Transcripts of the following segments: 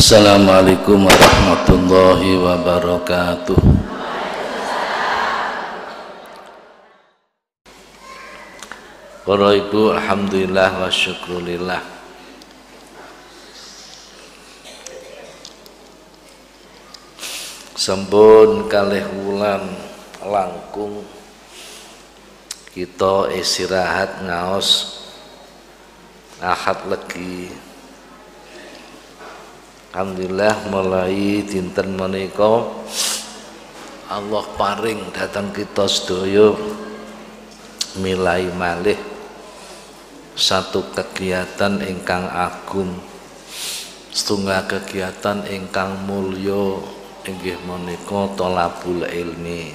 Assalamualaikum warahmatullahi wabarakatuh. Para ibu alhamdulillah wa syukrulillah. Sembun kalih wulan langkung. Kita istirahat ngaos ahad lagi Alhamdulillah mulai dinten menika Allah paring datang kita sedaya milai malih satu kegiatan ingkang agung setunggal kegiatan ingkang mulya inggih menika tolabul ilmi.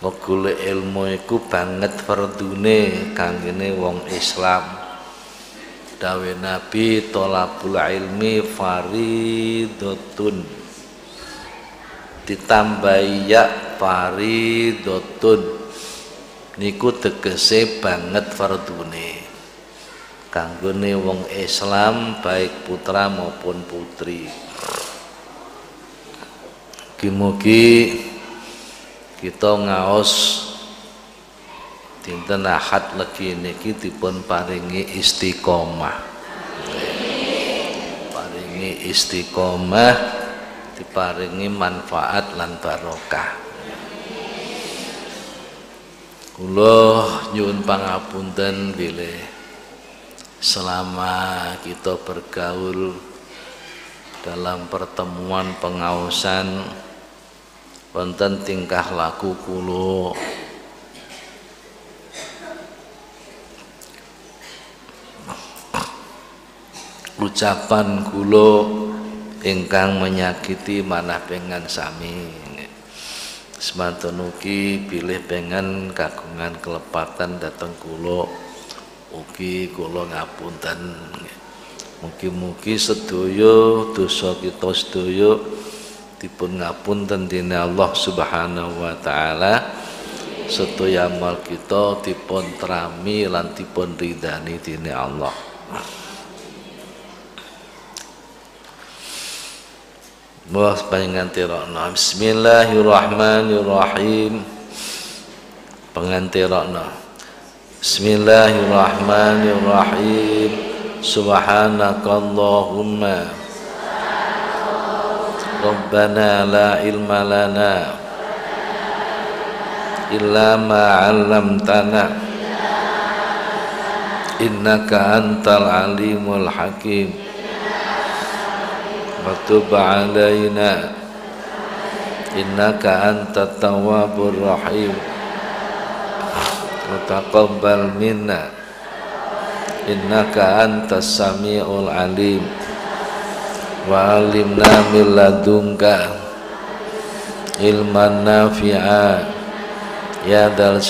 Ngegolek ilmu iku banget fardune kanggene wong Islam dawe Nabi tolabul ilmi faridotun ditambahi ya faridotun niku tegese banget fardune. Kanggone wong Islam baik putra maupun putri. Mugi kita ngaos dinten Ahad legi niki dipun paringi istiqomah. Paringi istiqomah diparingi manfaat lan barokah. Kula nyuwun pangapunten bilih selama kita bergaul dalam pertemuan pengawasan wonten tingkah laku kulo ucapan kulo ingkang menyakiti manah pengen sami. Semanten ugi bilih pengen kagungan kelepatan datang kulo ugi kulo ngapunten. Mugi-mugi sedaya dosa kita sedaya dipun ngapunten dene Allah Subhanahu wa taala. Sedaya amal kita dipun terami lan dipun ridani dene Allah Wah pangantirana Bismillahirrahmanirrahim. Pengantirana Bismillahirrahmanirrahim. Subhanakallahumma. Rabbana la ilma lana illa ma 'allamtana. Innaka antal alimul hakim wa tub 'alaina innaka antat tawwabur rahim wa taqabbal minna innaka antas samiul alim wa alimna min ilman nafi'a ya dal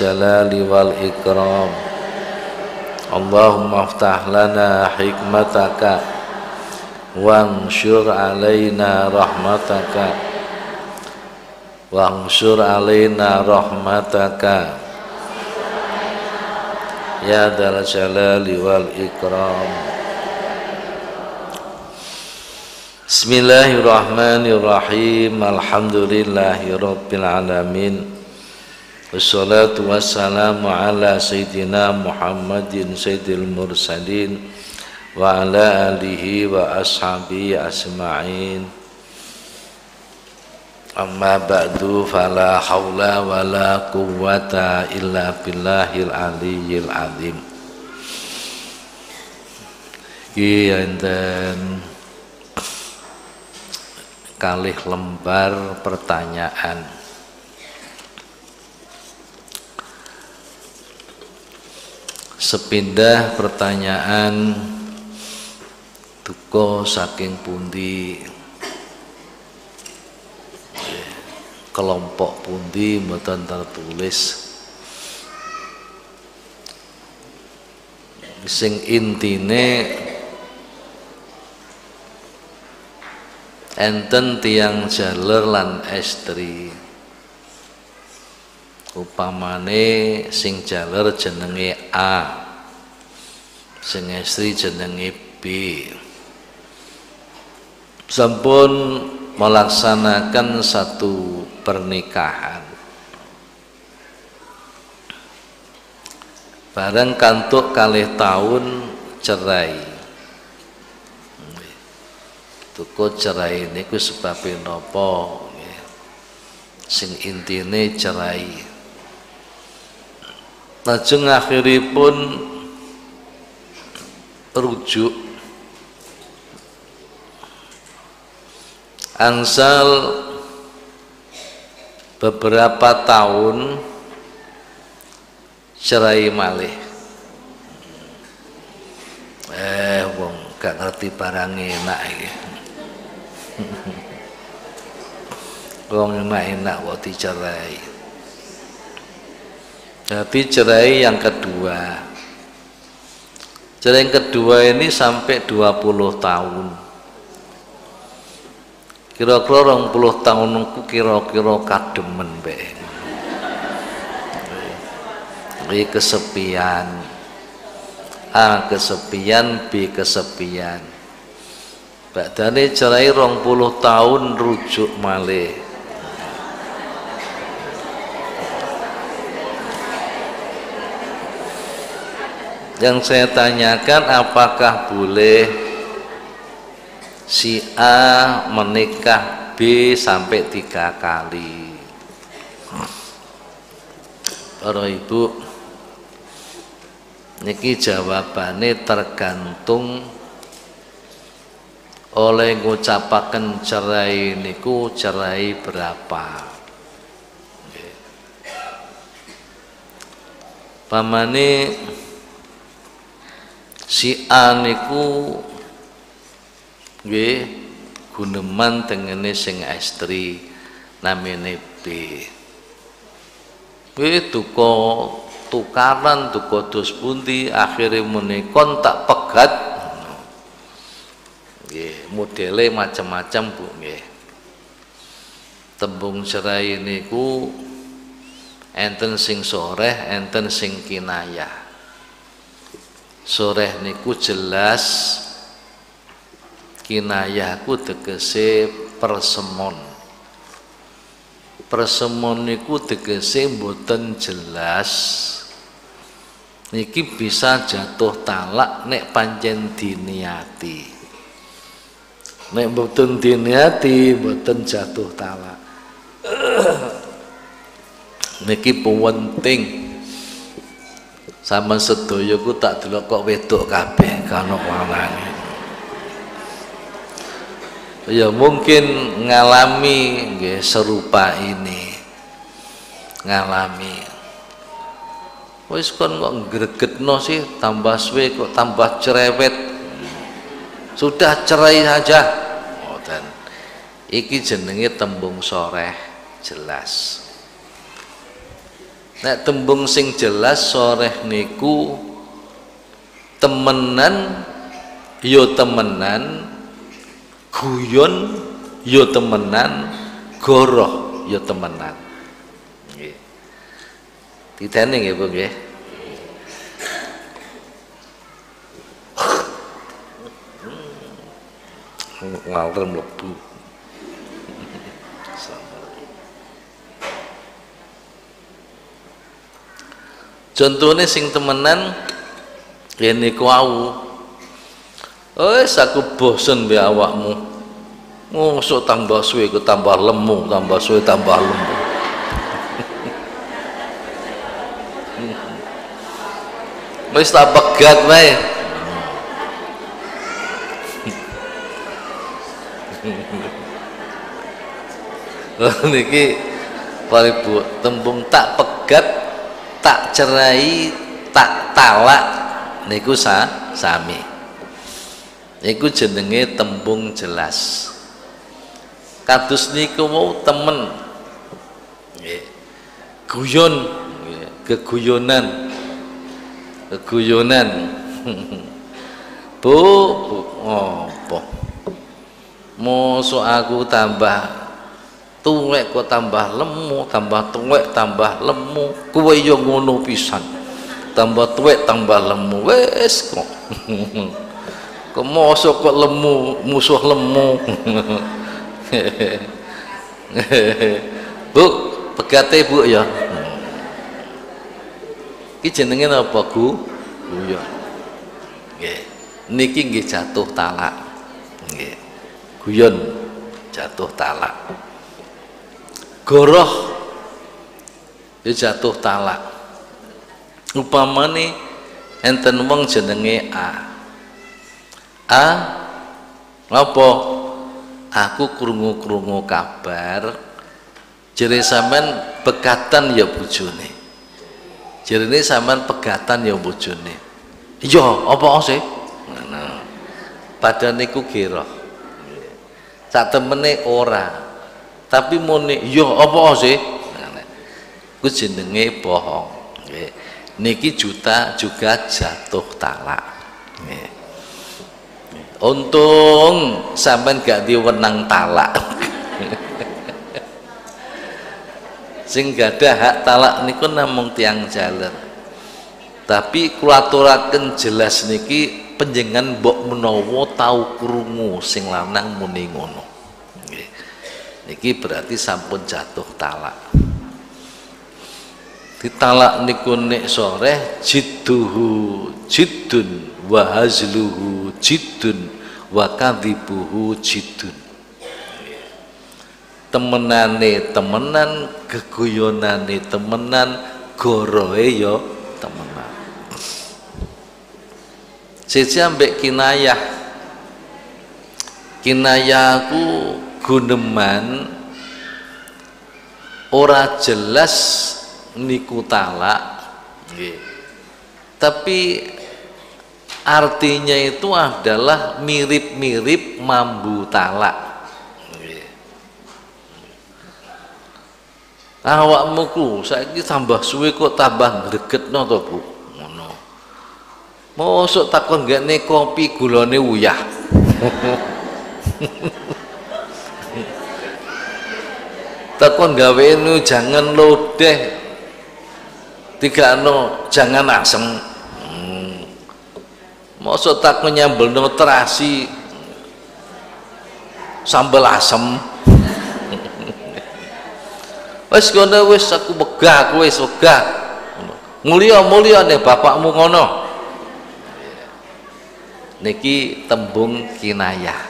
wal ikram Allahumma aftah lana hikmataka wangsyur alaina rahmataka. Wangsyur alaina rahmataka. Ya dal jalali wal ikram. Bismillahirrahmanirrahim. Alhamdulillahi Rabbil Alamin. Wassalatu wassalamu ala Sayyidina Muhammadin Sayyidil Mursalin Wa ala alihi wa ashabi asma'in Amma ba'du fala hawla wa la quwwata illa billahil aliyyil azim. Iya dan kalih lembar pertanyaan. Sepindah pertanyaan duko saking pundi? Kelompok pundi mboten tertulis. Sing intine enten tiang jaler lan estri. Upamane sing jaler jenenge A sing estri jenenge B sampun melaksanakan satu pernikahan. Bareng kantuk kalih tahun cerai. Tuku cerai niku sebabnya nopo? Sing intine cerai. Lajeng akhiripun rujuk angsal beberapa tahun cerai malih. Eh wong gak ngerti barang enak iki. Wong enak-enak kok dicerai. Jadi cerai yang kedua. Cerai yang kedua ini sampai 20 tahun kira-kira orang puluh tahun kira-kira kademen be ini kesepian. A kesepian B kesepian. Badane cerai rong puluh tahun rujuk malih. Yang saya tanyakan apakah boleh si A menikah B sampai tiga kali. Para ibu niki jawabannya tergantung oleh ngucapaken cerai niku cerai berapa. Pamane si A niku nggih guneman tengene sing estri namine B. Kuwi tuko tukaran tuko dos pundi akhire menikon tak pegat nggih modele macam-macam Bu nggih. Tembung cerai niku enten sing soreh enten sing kinayah soreh niku jelas kinayahku tegese persemon. Persemon niku tegese mboten jelas. Niki bisa jatuh talak nek pancen diniati. Nek mboten diniati mboten jatuh talak. Niki penting. Sama sedaya ku tak delok kok wedok kabeh kana lanang ya mungkin ngalami nggih serupa ini. Ngalami. Wis kon kok gregetno sih tambah suwe kok tambah cerewet. Sudah cerai saja. Ngoten iki jenenge tembung soreh jelas. Nek tembung sing jelas soreh niku temenan yo temenan guyon yo temenan. Goroh yo temenan. Nggih. Ditene nggih Bu nggih. Ngalter mlebu. Contohnya sing temenan ini wau wis aku bosen be awakmu. Ngosok tambah suwe ku tambah lemu tambah suwe tambah lemu. Wis tak pegat wae niki Pak tembung tak pegat tak cerai tak talak niku sa sami niku jenenge tembung jelas. Kados niku mau temen. Guyon. Keguyonan. Keguyonan. Bu, bu apa mosok aku tambah tuwek kok tambah lemu tambah tuwek tambah lemu. Kowe yo ngono pisan. Tambah tuwek tambah lemu. Wes kok mosok kok lemu musuh lemu. Bu pegate bu ya. Iki jenenge apa gu guyon nggih. Niki nggih jatuh talak. Nggih. Guyon jatuh talak. Goroh ya jatuh talak. Upamane enten wong jenenge A A. Apa aku krungu-krungu kabar. Jere sampean bekatan ya bojone. Jarene sampean pegatan ya bojone. Iya apa sih? Padahal niku kira sak temene ora. Tapi muni iya apa sih? Ku jenenge bohong. Niki juta juga jatuh talak untung sampean gak diwenang talak. Sing gadah hak talak niku namung tiang jaler. Tapi kulaturaken jelas niki penjenengan mbok menawa tau krungu sing lanang muni ngono. Niki berarti sampun jatuh talak. Ditalak niku nek sore jidduhu jiddun wa hazluhu jiddun wa kadhibuhu jiddun temenane temenan geguyonane temenan goroe yo ya temenan. Siji ambek kinayah. Kinayahku guneman ora jelas niku talak. Tapi artinya itu adalah mirip-mirip mambu talak. Nggih. Awakmu ku saiki tambah suwe kok tambah gregetno to, Bu? Ngono. Mosok takon gakne kopi gulane uyah. takon gawe nu jangan lodeh tiga no jangan asem. Maksud tak menyambel no terasi? Sambal asem. Wes kono wes aku begah aku wes begah mulia mulia nih bapakmu ngono. Niki tembung kinayah.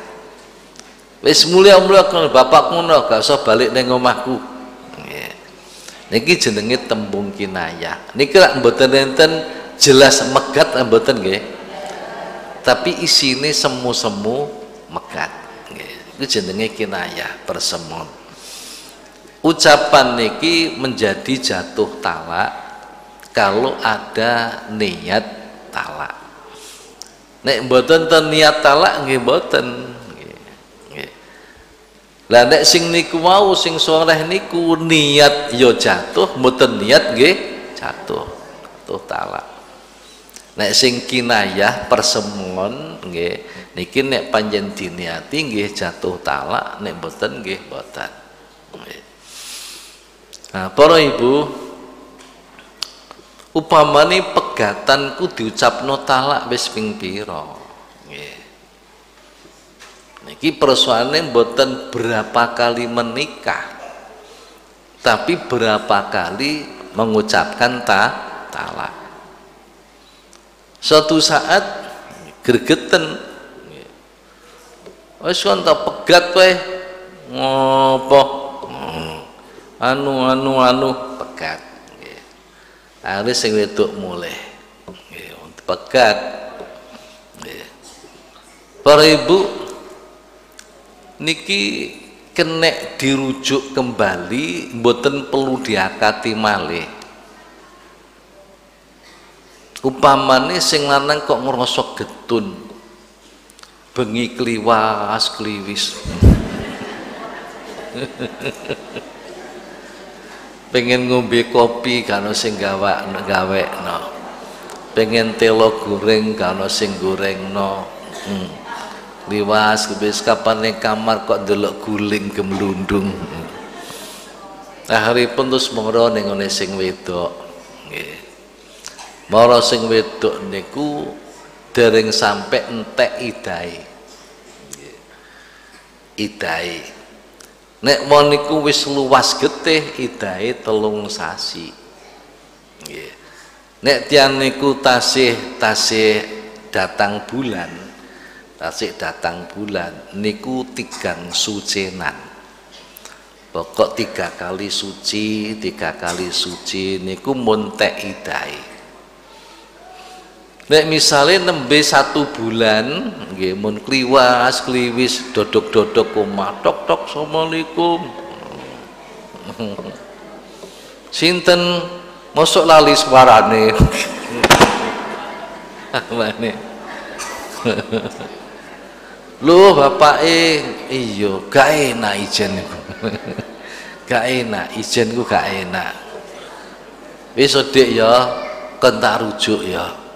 Wes mulia mulia kalau bapakmu ngono gak usah balik neng omahku. Niki jenenge tembung kinayah. Niki lak mboten enten jelas megat mboten nggih tapi isine semu-semu nggih. Itu jenenge kinayah persemon. Ucapan niki menjadi jatuh talak kalau ada niat talak. Nek mboten niat talak nggih mboten. Lah nek sing niku mau sing soleh niku niat yo jatuh mboten niat nggih jatuh. Tuh talak nek sing kinayah persemon nggih niki nek panjen diniati nggih jatuh talak nek mboten nggih mboten. Nah para ibu upamane pegatanku diucapno talak wis ping pira? Niki persoalannya mboten berapa kali menikah, tapi berapa kali mengucapkan ta talak. Suatu saat gregeten wis kon pegat kowe. Ngopo? Anu anu anu pegat. Akhire sing wedok mulai pegat. Para ibu niki kenek dirujuk kembali mboten perlu diakati malih upamane sing lanang kok ngerasa getun. Bengi kliwas kliwis. Pengen ngombe kopi kano sing gawa gawe no pengen telo goreng kano sing goreng no hmm. Liwas kebis kapan ning kamar kok delok guling gemlundung akhiripun terus mengro ning sing wedok. Nggih mara sing wedok niku dereng sampai entek idai. Idai. Nek wong niku wis luas getih idai telung sasi. Nek tiang niku tasih tasih datang bulan tasih datang bulan niku tigang sucenan pokok tiga kali suci tiga kali suci niku montek idai Nek misalnya nembe satu bulan, nggih mun kliwas, kliwis, dodok-dodok omah, tok tok assalamualaikum. Sinten mosok lali suarane. Mane. Lu bapak eh iyo gak enak ijen niku. gak enak ijen ku gak enak. Wis ya kon tak rujuk ya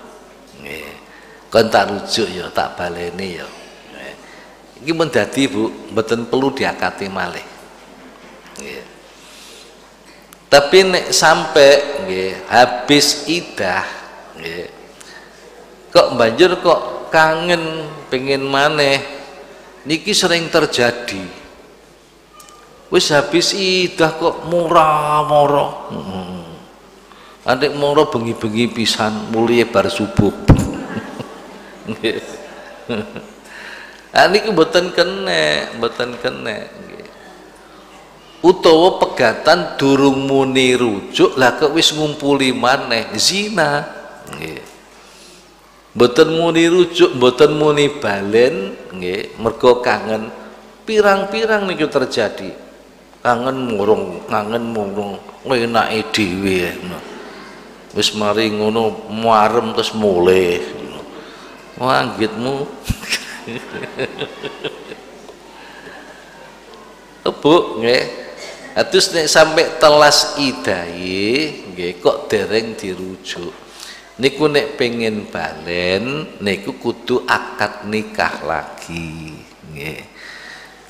kon tak rujuk ya tak baleni ya. Ini pun dadi Bu mboten perlu diakati malih. Nggih. Tapi nek sampai nggih habis idah nggih kok banjur kok kangen pengen maneh niki sering terjadi. Wis habis idah kok murah-murah. Hmm. Adik moro bengi-bengi pisan mulia bar subuh Ah niku mboten kene, mboten kene. Utawa pegatan durung muni rujuk lah kok wis ngumpuli maneh zina. Nggih. Mboten muni rujuk, mboten muni balen nggih, mergo kangen pirang-pirang niku terjadi. Kangen murung, kangen murung, enake dhewe. Wis mari ngono muarem terus mulih wanggitmu Bu nggih. Terus nek sampai telas idai nggih kok dereng dirujuk. Niku nek pengen balen niku kudu akad nikah lagi nggih.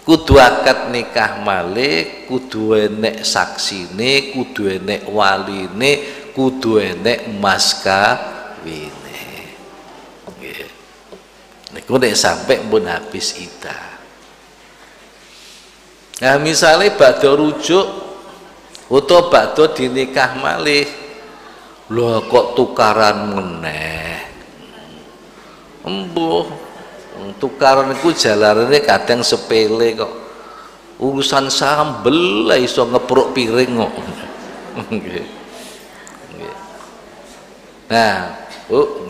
Kudu akad nikah malih kudu enek saksine kudu enek waline kudu enek mas kawin niku nek sampai pun habis ida. Nah misalnya badhe rujuk utawa badhe dinikah malih lho kok tukaran meneh? Embuh tukaran iku jalarane kadang sepele kok. Urusan sambel lah iso ngepruk piring kok. Nah oh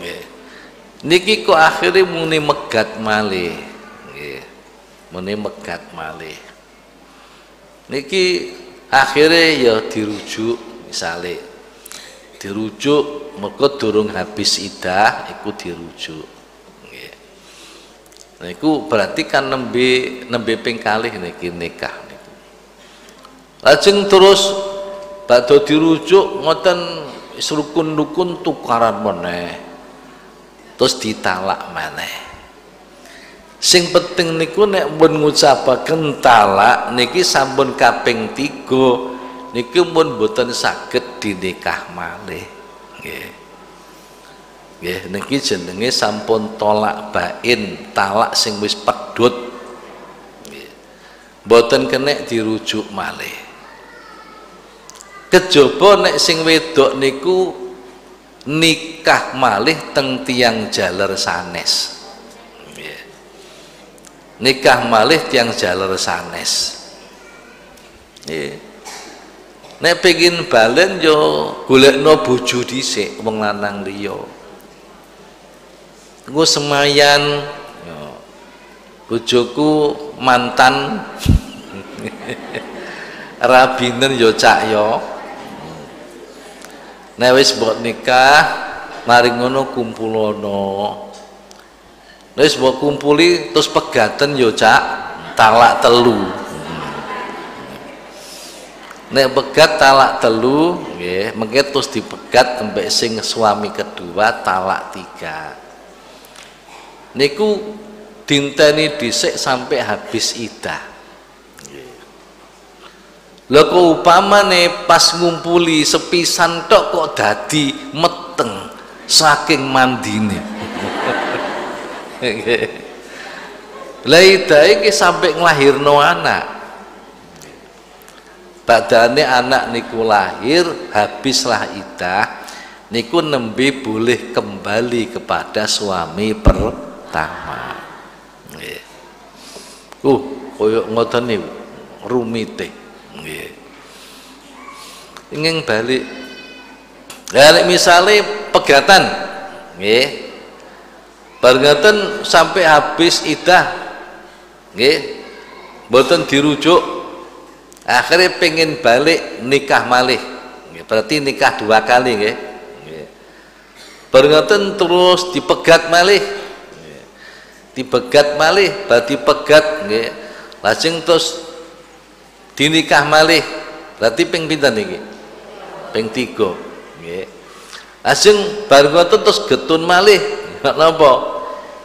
niki kok akhirnya muni megat malih. Muni megat malih. Niki akhirnya ya dirujuk misalnya dirujuk mergo durung habis idah iku dirujuk. Nggih. Nah berarti kan nembe nembe ping kalih niki nikah niku. Lajeng terus badhe dirujuk ngoten rukun-rukun tukaran meneh terus ditalak mana sing penting niku nek pun ngucapaken talak niki sampun kaping tiga niki pun boten saged dinikah malih. Nggih. Nggih niki jenenge sampun tolak bain talak sing wis pedhut. Boten kenek dirujuk malih. Kejaba nek sing wedok niku nikah malih teng tiang jaler sanes. Nikah malih tiang jaler sanes. Nek pengin balen yo golekno bojo dhisik wong lanang liya. Engko semayan bojoku mantan. Rabinen yo cak yo nek mbok nikah mari ngono kumpulono nek mbok kumpuli terus pegaten yo cak talak telu. Nek pegat talak telu nggih mengke terus dipegat embek sing suami kedua talak tiga. Niku dinteni dhisik sampai habis idah lho kok upamane pas ngumpuli sepisan tok kok dadi meteng saking mandine Lah idah iki sampai nglahirno anak. Badane anak niku lahir, habislah idah, niku nembe boleh kembali kepada suami pertama. Nggih. Uh, koyo ngoten niku rumite. Ingin balik. Lah misale pegatan nggih. Bar sampai habis idah nggih. Dirujuk. Akhirnya pengen balik nikah malih berarti nikah dua kali nggih. Barengaten terus dipegat malih dipegat malih berarti pegat nggih. Lajeng terus dinikah malih. Berarti ping pinten niki ping 3 nggih. Lajeng barengaten terus getun malih. Napa.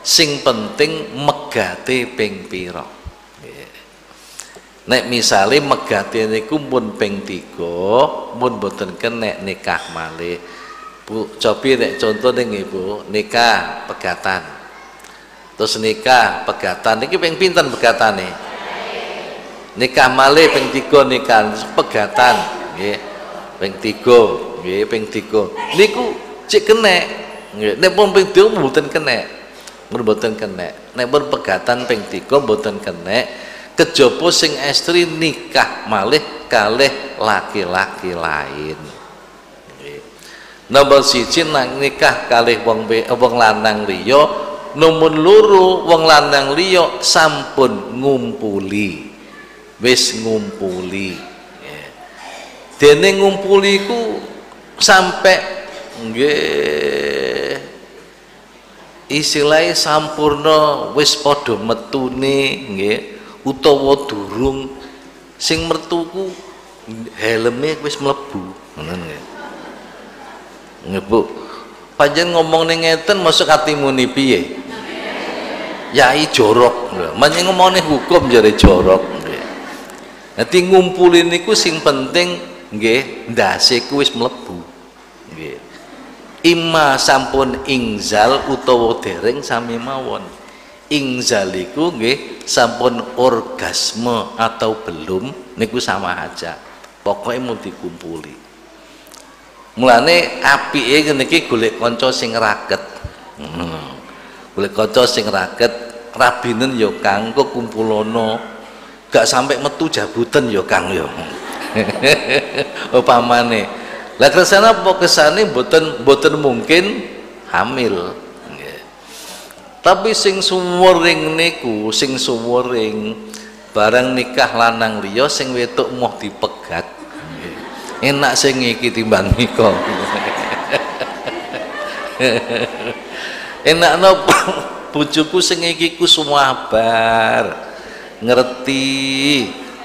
Sing penting megate ping pira. Nek misale megate niku pun ping 3 mun boten kenek nikah malih. Bu cobi nek contoh ning Ibu nikah pegatan. Terus nikah pegatan. Niki ping pinten pegatane nikah malih ping 3 nikah pegatan nggih. Ping 3 nggih ping 3 niku cek kenek nggih. Nek pun ping 3 mboten kenek mun boten kenek nek pun pegatan ping 3 boten kenek kejaba sing estri nikah malih kalih laki-laki lain. Nomor siji nang nikah kalih wong wong lanang liya nomor loro wong lanang liya sampun ngumpuli wis ngumpuli. Dene ngumpuli ku sampai nggih istilahnya sampurna wis padha metune nggih utawa durung. Sing mertuku helme wis mlebu. Ngono nggih. Nggih Bu. Panjen ngomong ning ngeten masuk atimu ni piye? Yai jorok. Manjen ngomong ning hukum jare jorok nanti ngumpulin niku sing penting nggih ndase ku wis mlebu. Nggih. Imma sampun ingzal utawa dereng sami mawon. Ingzal iku nggih sampun orgasme atau belum niku sama aja. Pokoknya mau dikumpuli. Mulane apike ngene iki golek kanca sing raket. Hmm. golek kanca sing raket rabinen ya Kang kok kumpulono gak sampai metu jabutan ya Kang ya. Upamane. Lah kersane apa kesane? Mboten mboten mungkin hamil. Tapi sing suwering niku sing suwering barang nikah lanang liya sing wetuk moh dipegat. Enak sing iki timbang nika. Enak napa bojoku sing iki ku sumabar ngerti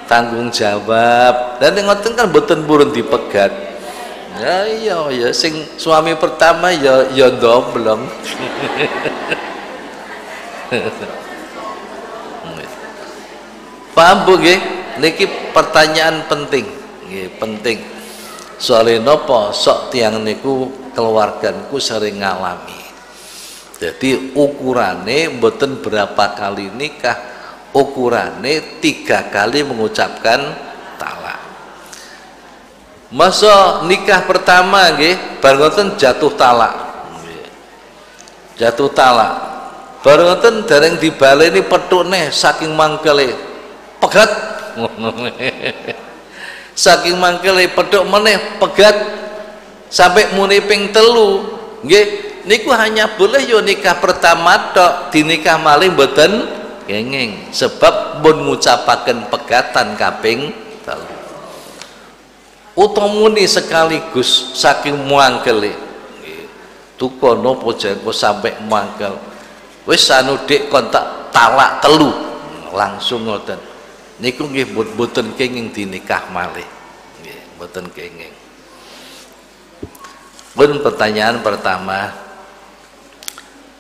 tanggung jawab. Dan ngoten kan mboten purun dipegat. Ya iya ya sing suami pertama ya ya domblong paham bu nggih? Niki pertanyaan penting. Nggih penting. Soalnya nopo sok tiang niku keluarganku sering ngalami. Jadi ukurannya mboten berapa kali nikah ukurannya tiga kali mengucapkan masa nikah pertama nggih bar jatuh talak. Jatuh talak. Bar ngoten dereng dibaleni petukne saking mangkele pegat. Saking mangkele petuk meneh pegat. Sampai muni ping telu. Nggih niku hanya boleh yo nikah pertama tok dinikah malih mboten kenging sebab pun ngucapaken pegatan kaping telu. Utamune sekaligus saking mangkele tuko nopo jengko sampai mangkel wis anu dik kon tak talak telu. Langsung ngoten. Niku nggih mboten kenging dinikah malih. Nggih mboten kenging. Pun pertanyaan pertama.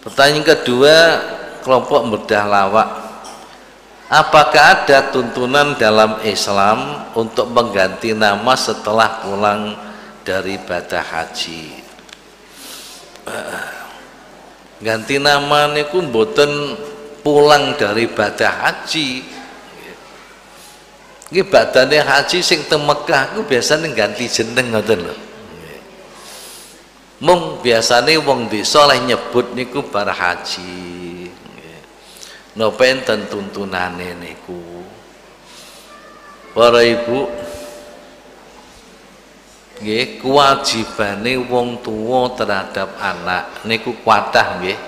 Pertanyaan kedua kelompok mudah lawak. Apakah ada tuntunan dalam Islam untuk mengganti nama setelah pulang dari ibadah haji? ganti nama niku mboten pulang dari ibadah haji. Ini badane haji sing teng Mekah ku biasanya ganti jeneng ngoten lho. Mung biasane wong desa oleh nyebut niku bar haji napa enten tuntunane niku. Para ibu nggih kewajibane wong tua terhadap anak niku kuatah nggih.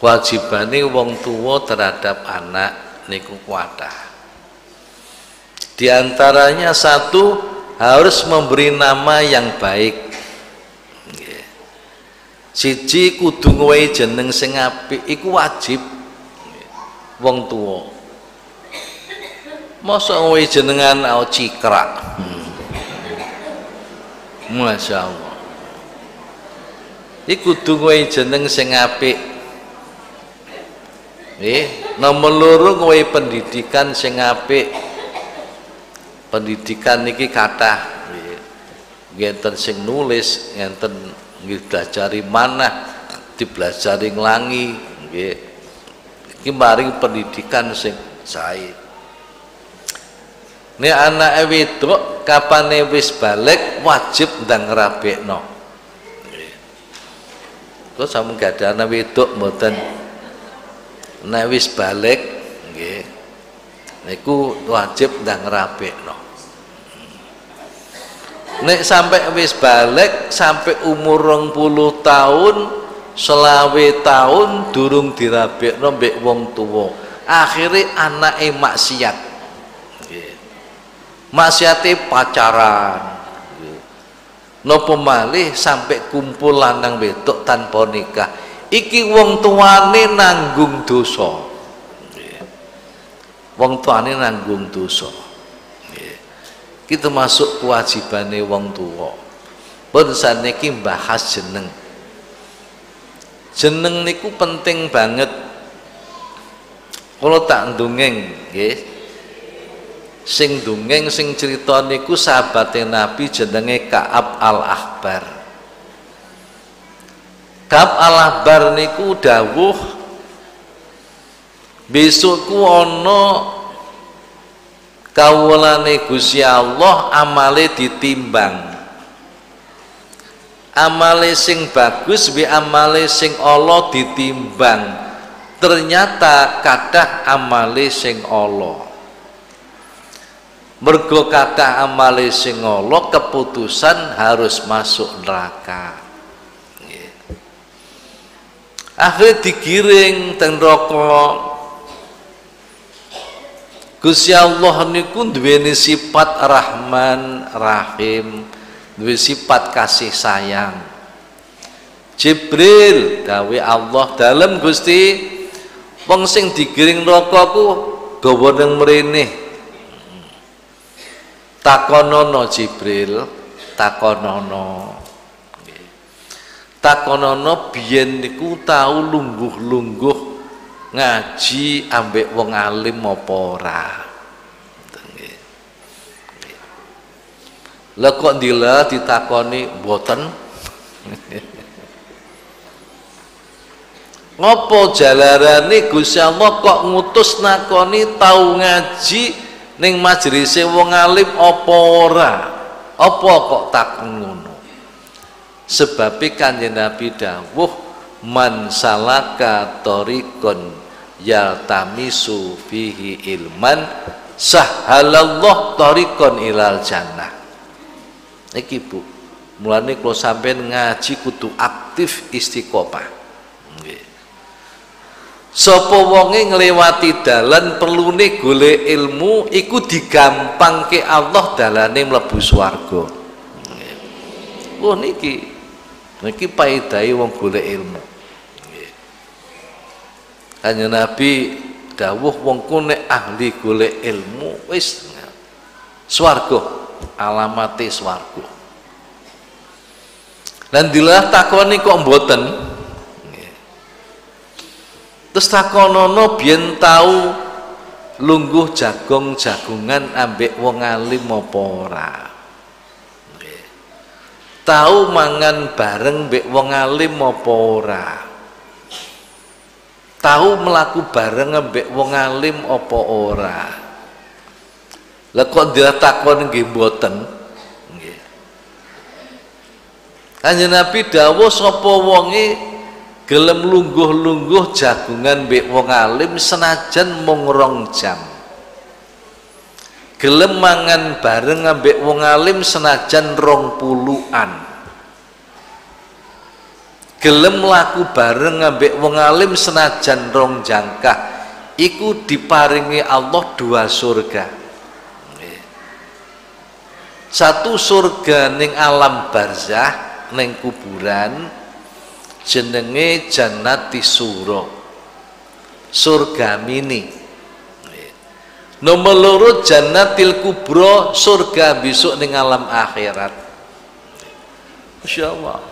Kewajibane wong tua terhadap anak niku kuatah. Di antaranya satu harus memberi nama yang baik siji kudu ngowahi jeneng sing apik iku wajib. Wong tua masa ngowahi jenengan au cikrak. Hmm. Masya Allah iku kudu jeneng sing apik. Eh nomor loro pendidikan sing apik. Pendidikan niki kathah. Ngenten sing nulis ngenten nggih mana dipelajari nglangi nggih. Iki maring pendidikan sing sae Nek anak wedok kapane wis balik wajib ndang ngrabekno. Kok sampun gadah anak wedok mboten? Nek wis balik nggih. Niku wajib ndang ngrabekno. Nek sampai wis balik sampai umur rong puluh tahun selawe tahun durung dirabekno mbek wong tuwa. Akhirnya anake maksiat. Maksiate pacaran. Nopo malih sampai kumpul lanang wedok tanpa nikah? Iki wong tuane nanggung dosa. Wong tuane nanggung dosa kita masuk kewajibane wong tua pun saniki bahas jeneng. Jeneng niku penting banget. Kalau tak ndungeng nggih. Sing dungeng sing cerita niku sahabate Nabi jenenge Ka'ab al-Ahbar. Ka'ab al-Ahbar niku dawuh besokku ana kawulane Gusti Allah amale ditimbang. Amale sing bagus bi amale sing Allah ditimbang. Ternyata kadah amale sing Allah mergo kata amale sing Allah keputusan harus masuk neraka. Akhirnya digiring teng neraka Gusti Allah niku duweni sifat Rahman Rahim duwe sifat kasih sayang. Jibril gawe Allah dalam Gusti. Wong sing digiring neraka ku gawa nang mrene. Takonono Jibril takonono. Takonono biyen niku tau lungguh-lungguh ngaji ambek wong alim apa ora? Lah kok dila ditakoni mboten Ngopo jalarane Gusti Allah kok ngutus nakoni tau ngaji ning majerise wong alim apa ora? Apa kok tak ngono? Sebab kanjeng Nabi dawuh man salaka tariqon yaltamisu fihi ilman sahalallah tariqon ilal jannah. Iki Bu. Mulane kalau sampai ngaji kudu aktif istiqomah. Sapa wonge nglewati dalan perlune golek ilmu iku digampangke Allah dalane mlebu swarga. Oh niki. Niki paedahe wong golek ilmu. Hanya Nabi dawuh wong ku nek ahli golek ilmu wis swarga alamate swarga. Lan dilah takoni kok mboten? Terus takonono biyen tau lungguh jagong jagungan ambek wong alim apa ora? Tahu mangan bareng mbek wong alim apa ora tahu melaku bareng mbek wong alim apa ora? Lah kok dia takon nggih mboten? Nggih. Nabi dawuh sapa wonge gelem lungguh-lungguh jagungan mbek wong alim senajan mung rong jam. Gelem mangan bareng ambek wong alim senajan rong puluhan gelem laku bareng ambek wong alim senajan rong jangkah. Iku diparingi Allah dua surga. Satu surga ning alam barzah ning kuburan jenenge jannati suro surga mini. Nomor loro jannatil kubro surga besok ning alam akhirat. Masya Allah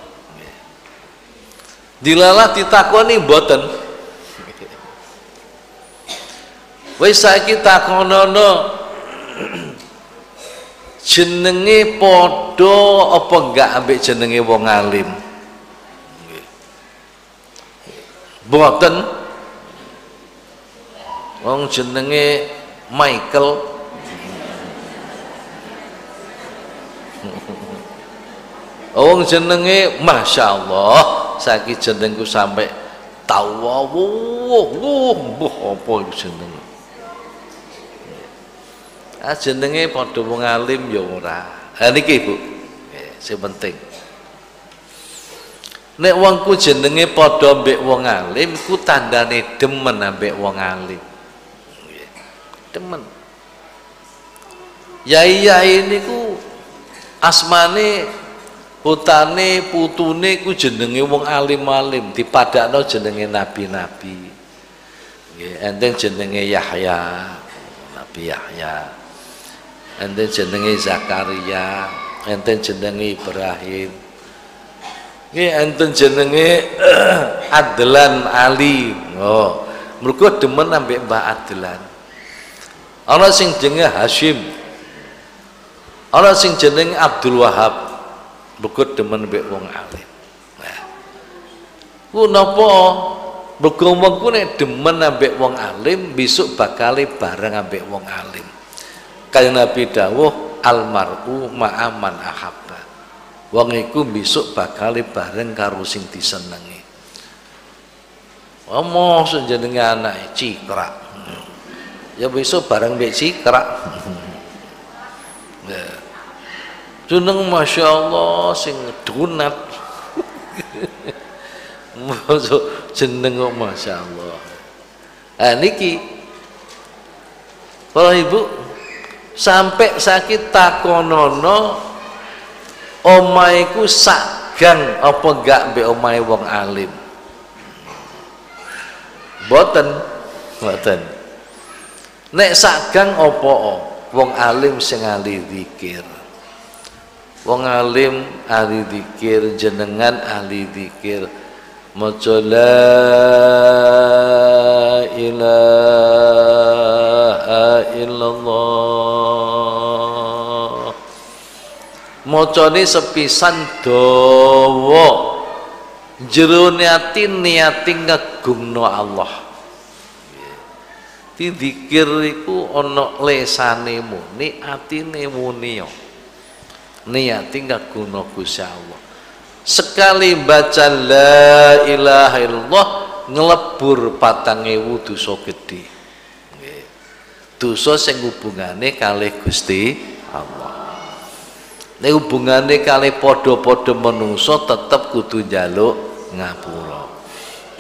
dilalah ditakoni boten wis saiki takonono jenenge padha apa enggak ambek jenenge wong alim? Boten wong jenenge Michael Wong jenenge Masya Allah saiki jenengku sampai tawa wuh apa iku jeneng Ah jenenge padha wong alim ya ora. Ha niki Bu. Sing penting. Nek wongku jenenge padha mbek wong alim ku tandane demen ambek wong alim. Demen. Yai-yai niku asmane putane putune ku jenenge wong alim-alim dipadakno jenenge nabi-nabi. Nggih, enteng jenenge Yahya. Nabi Yahya. Enten jenenge Zakaria, enten jenenge Ibrahim ini enten jenenge Adlan Ali oh mereka demen ambek Mbak Adlan ana sing jenenge Hashim ana sing jenenge Abdul Wahab mereka demen ambek wong alim nah ku napa mergo wong ku nek demen ambek wong alim besok bakal bareng ambek wong alim kaya Nabi dawuh almar'u ma'aman ahabba wong iku besok bakal bareng karo sing disenengi Omo senjenenge anak cikrak. Ya besok bareng mbek cikrak. Ya. Jeneng Masya Allah sing donat. Masuk jeneng kok Masya Allah. Ah niki Para ibu sampai sakit takonono omaiku sagang apa gak be omai wong alim boten boten nek sagang apa wong alim sing ahli zikir wong alim ahli zikir jenengan ahli zikir maca la ilaha illallah. Macane sepisan dawa. Jero niati niati ngegungno Allah. Di zikir iku ana lesane muni atine muni niati ngegungno Gusti Allah. Sekali baca la ilaha illallah ngelebur patang ewu dosa gede. Dosa sing hubungane kalih Gusti Allah. Nek hubungane kalih padha-padha menungso tetep kudu njaluk ngapura.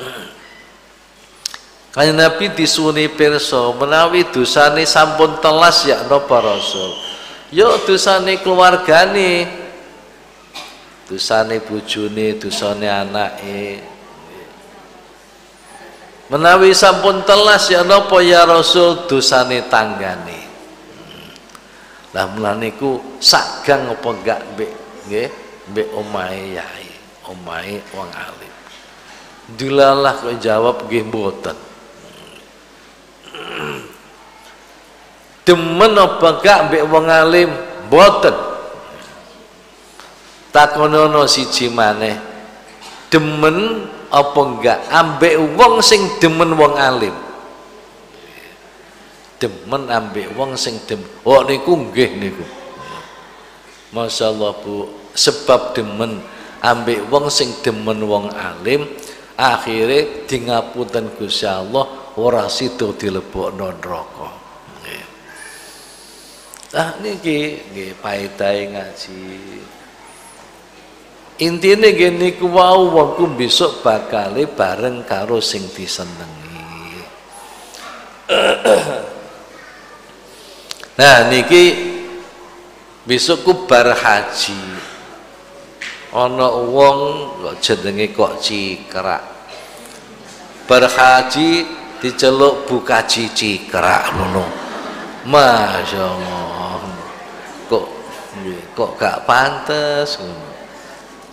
Kanjeng Nabi disuni pirsa menawi dosane sampun telas ya napa Rasul yo dosane keluargane. Dosane bojone dosane anake. Menawi sampun telas ya napa ya Rasul dosane tanggane. Lah mulane ku sagang apa enggak mbek? Nggih mbek omahe yai omahe wong alim. Dilalah kok jawab nggih demen apa enggak mbek wong alim? Mboten. Takonono siji maneh. Demen apa enggak ambek wong sing demen wong alim. Demen ambek wong sing dem oh niku nggih niku. Masya Allah bu. Sebab demen ambek wong sing demen wong alim akhirnya di ngapunten Gusti Allah ora sida dilebokno neraka ah niki nggih paedahe ngaji. Intine gini ku wau wongku besok bakale bareng karo sing disenengi. Nah niki besok ku bar haji. Ana wong kok jenenge kok cikrak. Bar haji diceluk bukaji cikrak ngono. Masya Allah kok kok gak ngono?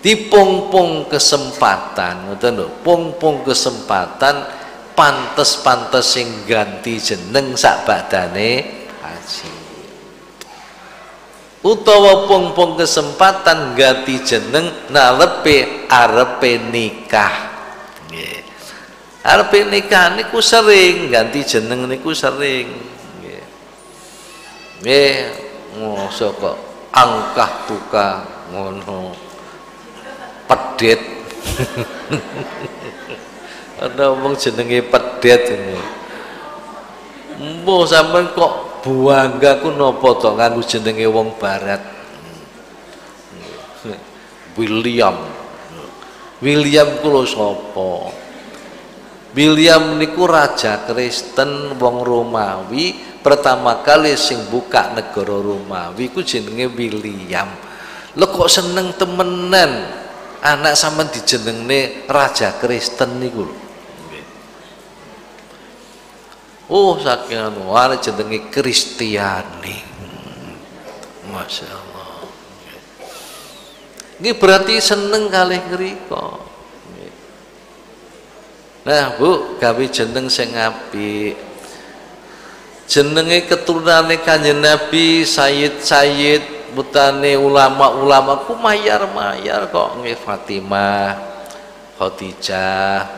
Dipungpung kesempatan ngoten lho pungpung kesempatan pantes-pantes sing ganti jeneng sak badane haji. Utawa pungpung kesempatan ganti jeneng nalepe arepe nikah. Nggih. Arepe nikah niku sering ganti jeneng niku sering. Nggih. Nggih ngoso kok angkah buka ngono. Pedet ada omong jenenge pedet ini. Mbah sampean kok buangga ku napa to nganggo jenenge wong barat? William. William ku lho sapa William niku raja Kristen wong Romawi pertama kali sing buka negara Romawi ku jenenge William lo kok seneng temenan anak sampean dijenengne raja Kristen niku lho. Oh saking anu arek jenenge Kristiani. Masya Allah. Ini berarti seneng kali ngriko. Nah, Bu, gawe jeneng sing apik. Jenenge keturunane Kanjeng Nabi Sayyid Sayyid butane ulama-ulama ku mayar-mayar kok nggih Fatimah, Khadijah,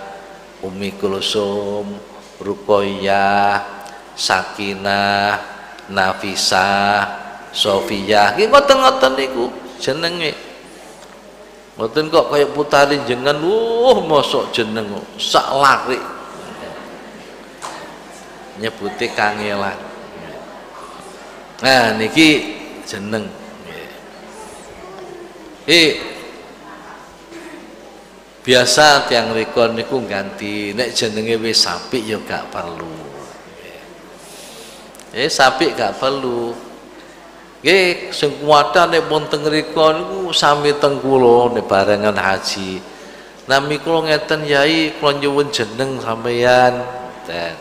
Umi Kulsum, Ruqayyah, Sakinah, Nafisah, Sofiyah. Nggih ngoten-ngoten niku jenenge. Mboten kok kaya putari jenengan, uh mosok jeneng sak lari. Nyebuti kangelan. Nah niki jeneng eh biasa tiang rekon niku ganti nek jenenge wis sapi ya gak perlu eh sapi gak perlu nggih sing kuwata nek pun teng riko niku sami teng kula barengan haji nami kula ngeten yai kula nyuwun jeneng sampeyan ten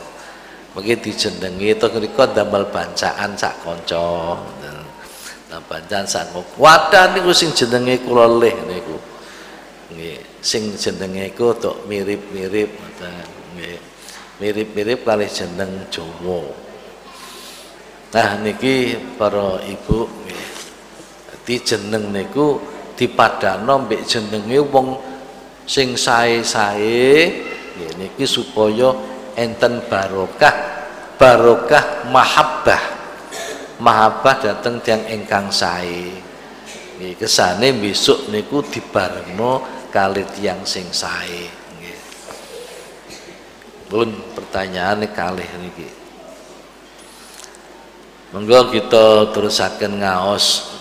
mungkin dijenengi to riko damel bancaan sak kanca Nah, pancen sanggup wadah niku sing jenenge kula leh niku. Nggih, sing jenenge iku tok mirip-mirip nggih. Mirip-mirip kali jeneng Jawa. Nah niki para ibu. Dadi jeneng niku dipadano mbek jenenge wong sing sae-sae. Niki supaya enten barokah barokah mahabbah. Mahabbah dateng tiang engkang sae. Nggih kesane besok niku dibarengno kali tiang sing sae. Nggih. Pun pertanyaan kalih niki monggo kita terusaken ngaos.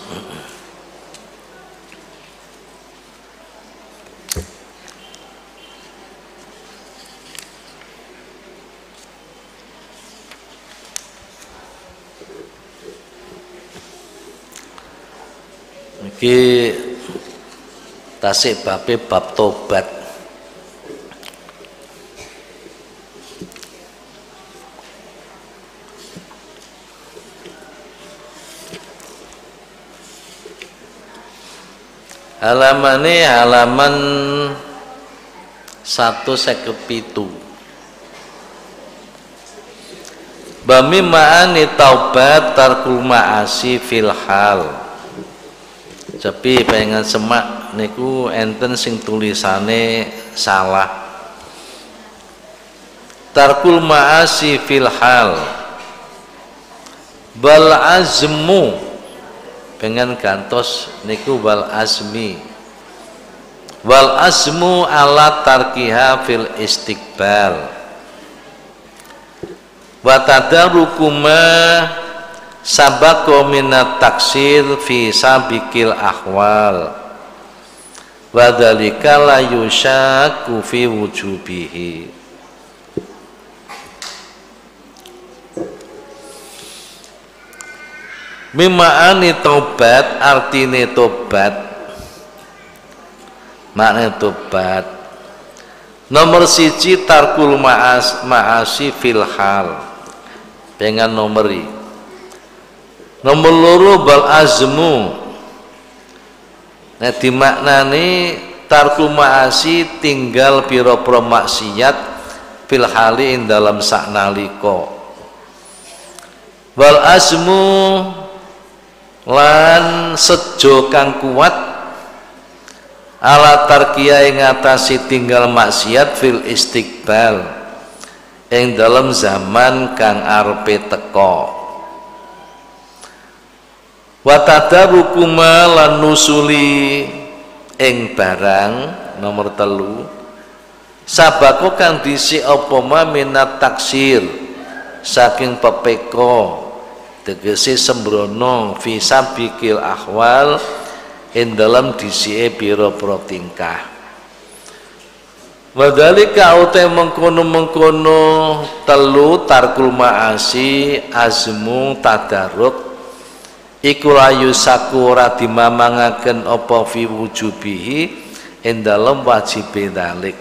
Iki tasik babe bab tobat ini halaman satu seket pitu Bami ma'ani taubat tarkul ma'asi fil hal. Tapi pengen semak niku enten sing tulisane salah. Tarkul ma'asi fil hal. Bal azmu pengen gantos niku wal azmi. Wal azmu ala tarkiha fil istiqbal. Wa tadarukuma sabako minat taksir fi sabikil ahwal. Wa dzalika la yushaku fi wujubihi Mima'ani tobat artine tobat. Makna tobat. Nomor siji tarkul ma'as ma'asi fil hal. Pengen nomori nomor loro bal azmu. Nah dimaknani tarku ma'asi tinggal piro-piro maksiat fil hali ing dalam saknaliko wal azmu lan sejo kang kuat ala tarkiyah ing ngatasi tinggal maksiat fil istiqbal ing dalam zaman kang arepe teko wa tadarukuma lan nusuli ing barang nomor telu sabako kang disi minat taksir saking pepeko tegese sembrono fi sabikil ahwal ing dalam disi pira-pira tingkah. Wadhalika utai mengkono-mengkono telu tarkul ma'asi azmu tadaruk iku layu dimamangaken apa fi wujubihi ing dalem wajib dalik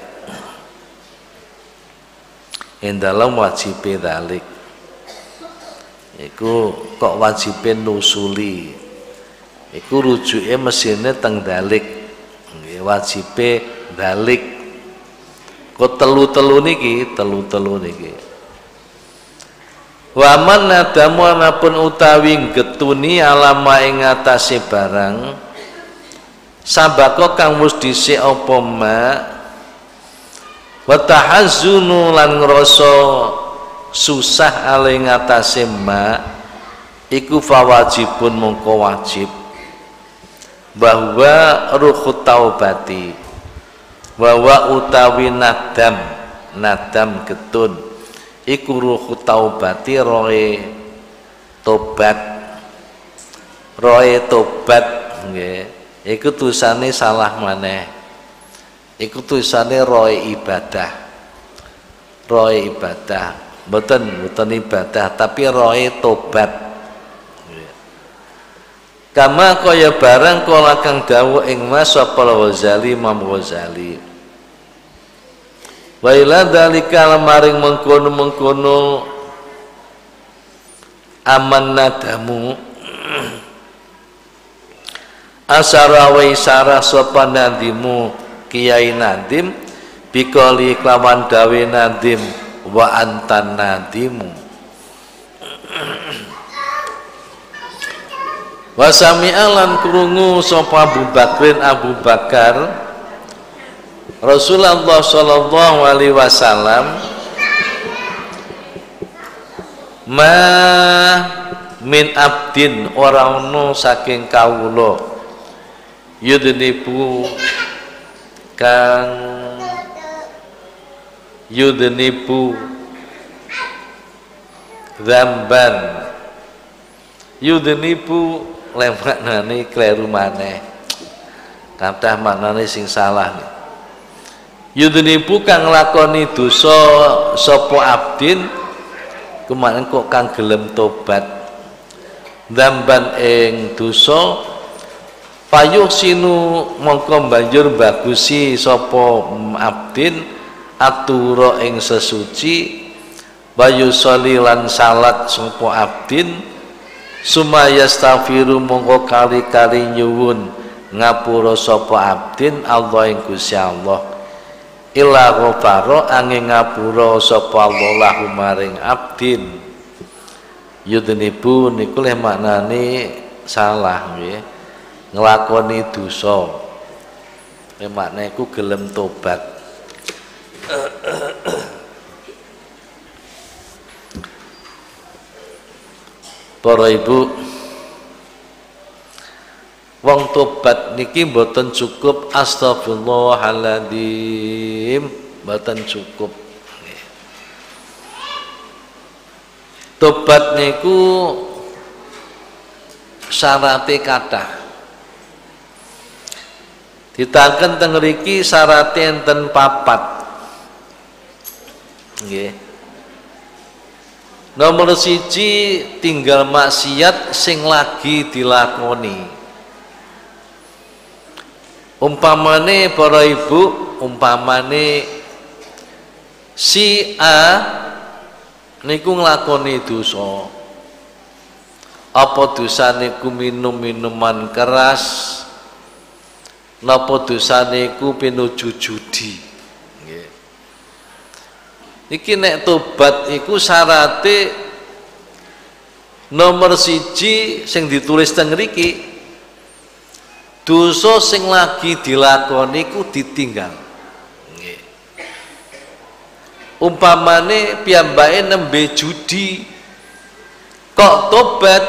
ing dalem wajib dalik iku kok wajib nusuli? Iku rujuke mesine teng dalik. Wajib dalik. Kok telu-telu niki, telu-telu niki. Wa man nadamu anapun utawi getuni alama ing atase barang sabako kang wis dhisik apa ma wa tahazzunu susah ale ngatasé ma iku fawajibun mongko wajib. Bahwa ruhut taubati Wawa utawi nadam nadam getun iku ruhu taubati roe tobat. Roe tobat nggih. Iku tulisane salah maneh. Iku tulisane roe ibadah. Roe ibadah mboten mboten ibadah tapi roe tobat. Kama kaya barang kala kang dawuh ing Mas Ghazali Imam Ghazali. Wa ila dalika maring mengkono-mengkono aman nadamu. Asara wa isara sapa nadimu kiai nadim bikoli kelawan dawe nadim wa antan nadimu. Wasami alan krungu sapa Abu Bakrin Abu Bakar. Rasulullah sallallahu alaihi wasallam ma min abdin orang no saking kawula yudnibu kang yudnibu zamban. Yudnibu lemak nani kleru maneh. Kathah maknane sing salah yudnibu kang lakoni dosa sapa abdin kemarin kok kang gelem tobat. Damban ing dosa payuh sinu mongko banjur bagusi sapa abdin atura ing sesuci bayu lan salat sapa abdin sumaya stafiru mongko kali-kali nyuwun ngapura sapa abdin Allah ing Gusti Allah. Ila ghafara angin ngapura sapa Allah lahu maring abdin. Yudnibu niku le maknane salah nggih nglakoni dosa. Maknane iku gelem tobat para ibu wong tobat niki mboten cukup. Astagfirullahaladzim mboten cukup. Tobat niku syarate kathah. Ditaken teng mriki syarate enten papat nggih. Nomor siji tinggal maksiat sing lagi dilakoni. Umpamane para ibu umpamane si A niku nglakoni dosa. Apa dosa niku minum minuman keras? Napa dosa niku pinuju judi iki nek tobat iku syarate nomor siji sing ditulis teng mriki. Dosa sing lagi dilakoni iku ditinggal. Nggih. Umpamane piyambake nembe judi kok tobat?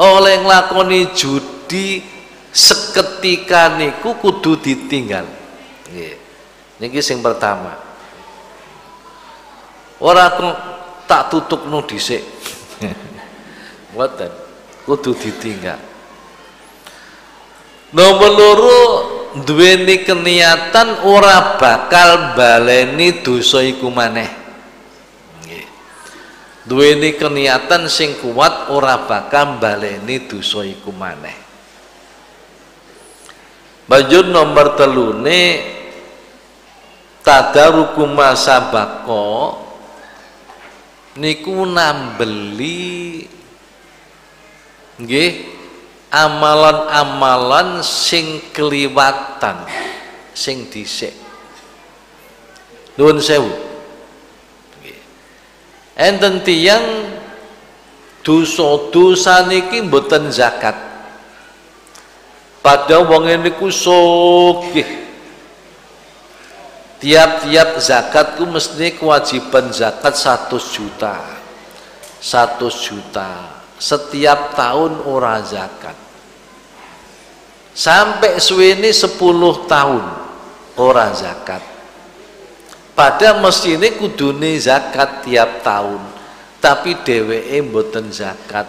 Oleh nglakoni judi seketika niku kudu ditinggal. Nggih. Niki sing pertama ora tak tutup no dhisik. Mboten. Kudu ditinggal nomor loro duweni keniatan ora bakal baleni dosa iku maneh. Duweni keniatan sing kuat ora bakal baleni dosa iku maneh. Banjur nomor telune tadaruku masabako niku nambeli nggih amalan-amalan sing keliwatan sing dhisik. Nuwun sewu. Enten tiyang dosa-dosa niki mboten zakat. Pada wong niku sugih tiap-tiap zakat ku mesti kewajiban zakat 100 juta. 100 juta. Setiap tahun ora zakat. Sampai suwene 10 tahun ora zakat. Pada mesti ini kudune zakat tiap tahun tapi dheweke mboten zakat.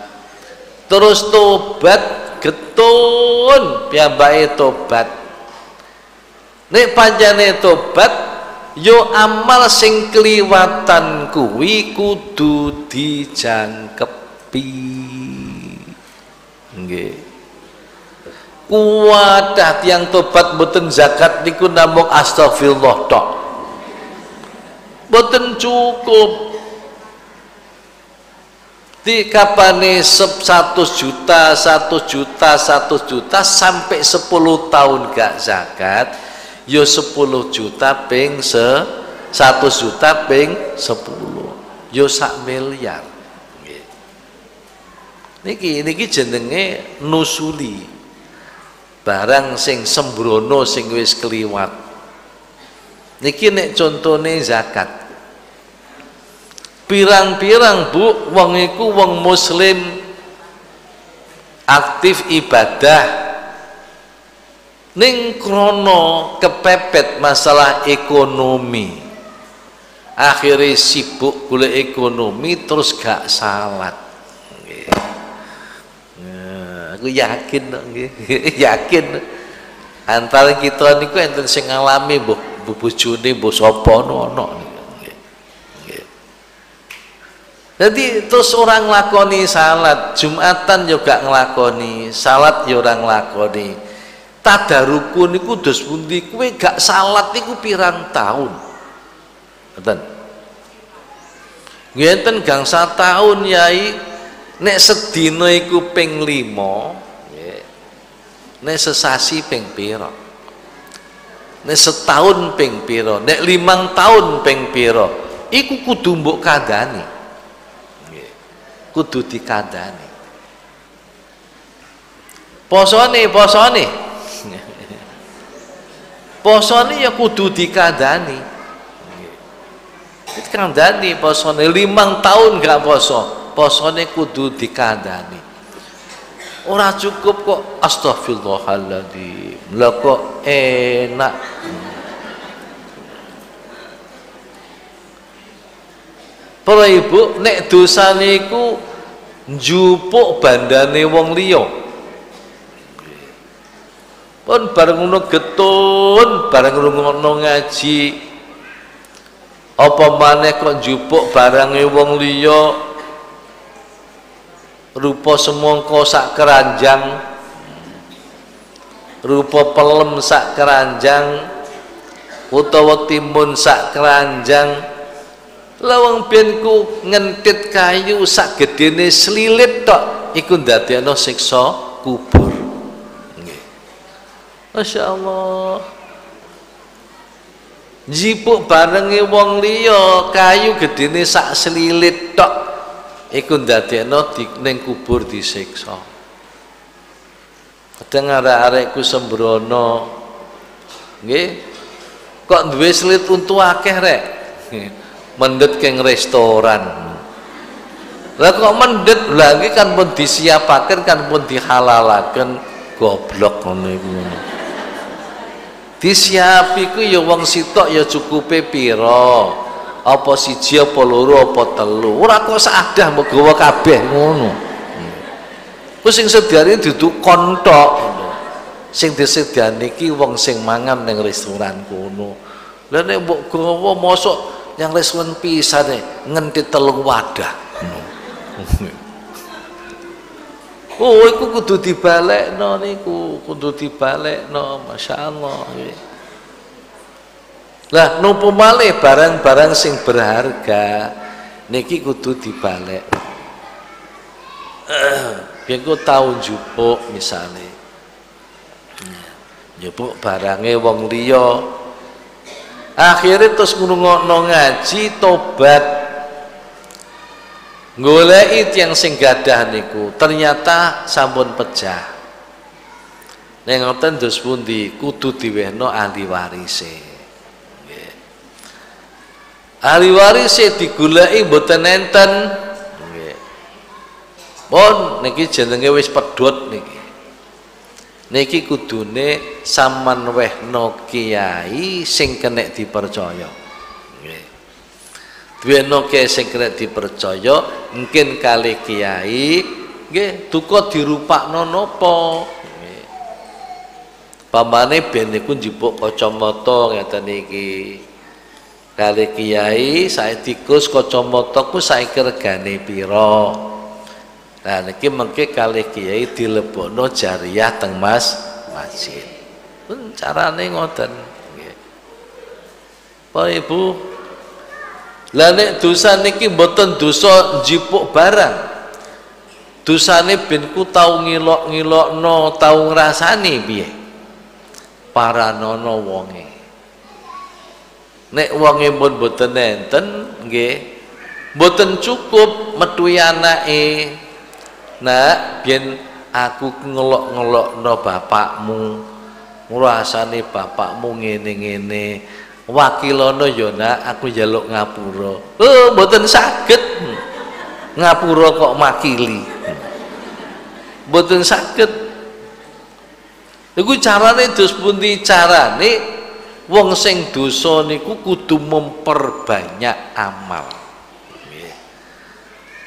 Terus tobat getun piyambake tobat nek panjane tobat yo amal sing kliwatan kuwi kudu dijangkepi. Nggih. Kuwadah tiang tobat boten zakat niku namung astagfirullah tok. Boten cukup. Di kapane 100 juta 1 juta 1 juta sampai 10 tahun gak zakat yo 10 juta ping se 1 juta ping 10 yo sak miliar. Niki niki jenenge nusuli. Barang sing sembrono sing wis keliwat niki nek contone zakat. Pirang-pirang bu wong iku wong muslim. Aktif ibadah ning krono kepepet masalah ekonomi. Akhirnya sibuk gula ekonomi terus gak salat. Nah, aku yakin yakin. Antara kita niku enten sing ngalami bu bu bojone bu sapa ono jadi terus orang nglakoni salat Jumatan juga ngelakoni salat orang nglakoni tadaruku niku dos pundi? Kowe gak salat niku pirang tahun ngoten. Ngenten gangsa tahun yai. Nek sedina iku ping 5 nggih. Nek sesasi ping pira? Nek setahun ping pira? Nek limang tahun ping pira? Iku kudu mbok kandhani. Kudu dikandhani. Posone posone posone ya kudu dikandani. Dikandani posone limang tahun gak poso. Posone kudu dikandani. Ora cukup kok astagfirullahaladzim. Lah kok enak. Para ibu nek dosa niku njupuk bandane wong liya pun bareng ngono getun bareng ngono ngaji. Apa maneh kok njupuk barange wong liya? Rupa semongko sak keranjang. Rupa pelem sak keranjang. Utawa timun sak keranjang. Lawang biyenku ngentit kayu sak gedene slilit tok iku ndadekno siksa Masya Allah jipuk barengi wong liya kayu gedene sak selilit tok. Iku ndadekno ning kubur disiksa. Kadang arek-arekku sembrono nggih. Kok duwe selit untu akeh rek? Mendet keng restoran. Lah kok mendet? Lagi kan pun disiapaken kan pun dihalalaken. Goblok ngono iku disiapi ku ya wong sitok ya cukupe pira? Apa siji apa loro apa telu? Ora kok sadah mbok gawa kabeh ngono. Ku sing sediane duduk kontok sing disediani iki wong sing mangan ning restoran kono. Lha nek mbok gawa mosok yang restoran pisan ngentit telung wadah Oh, iku kudu dibalekno niku, kudu dibalekno, masyaallah. Lah nopo malih barang-barang sing berharga niki kudu dibalik. Biyen ku tau njupuk misale. Njupuk barange wong liya. Akhire terus ngrungokno ngaji tobat goleki yang sing gadah niku ternyata sampun pecah. Ning ngoten pundi kudu diwehno ahli warise. Nggih. Ahli warise digoleki mboten enten. Nggih. Pun niki jenenge wis pedhot niki. Niki kudune saman wehno kiai sing kenek dipercaya duweno kiai sing kena dipercaya mungkin kali kiai nggih duka dirupakno napa? Pamane ben niku njupuk kacamata ngeten iki. Kali kiai saya tikus kacamata ku saiki regane pira? Nah niki mengke kali kiai dilebokno jariah teng mas masjid. Pun carane ngoten nggih. Pak Ibu lah dosa niki mboten dosa jipuk barang. Dosane ben ku tau ngilok-ngilokno, tau ngrasani piye? Paranono wonge. Nek wonge pun mboten enten nggih, mboten cukup metuhi anake. Nak, biyen aku ngelok-ngelokno bapakmu. Ngrasani bapakmu ngene-ngene wakilono yo nak. Aku jaluk ngapura. Oh mboten saged. Ngapura kok makili. Mboten saged. Iku carane dos pundi? Carane wong sing dosa niku kudu memperbanyak amal.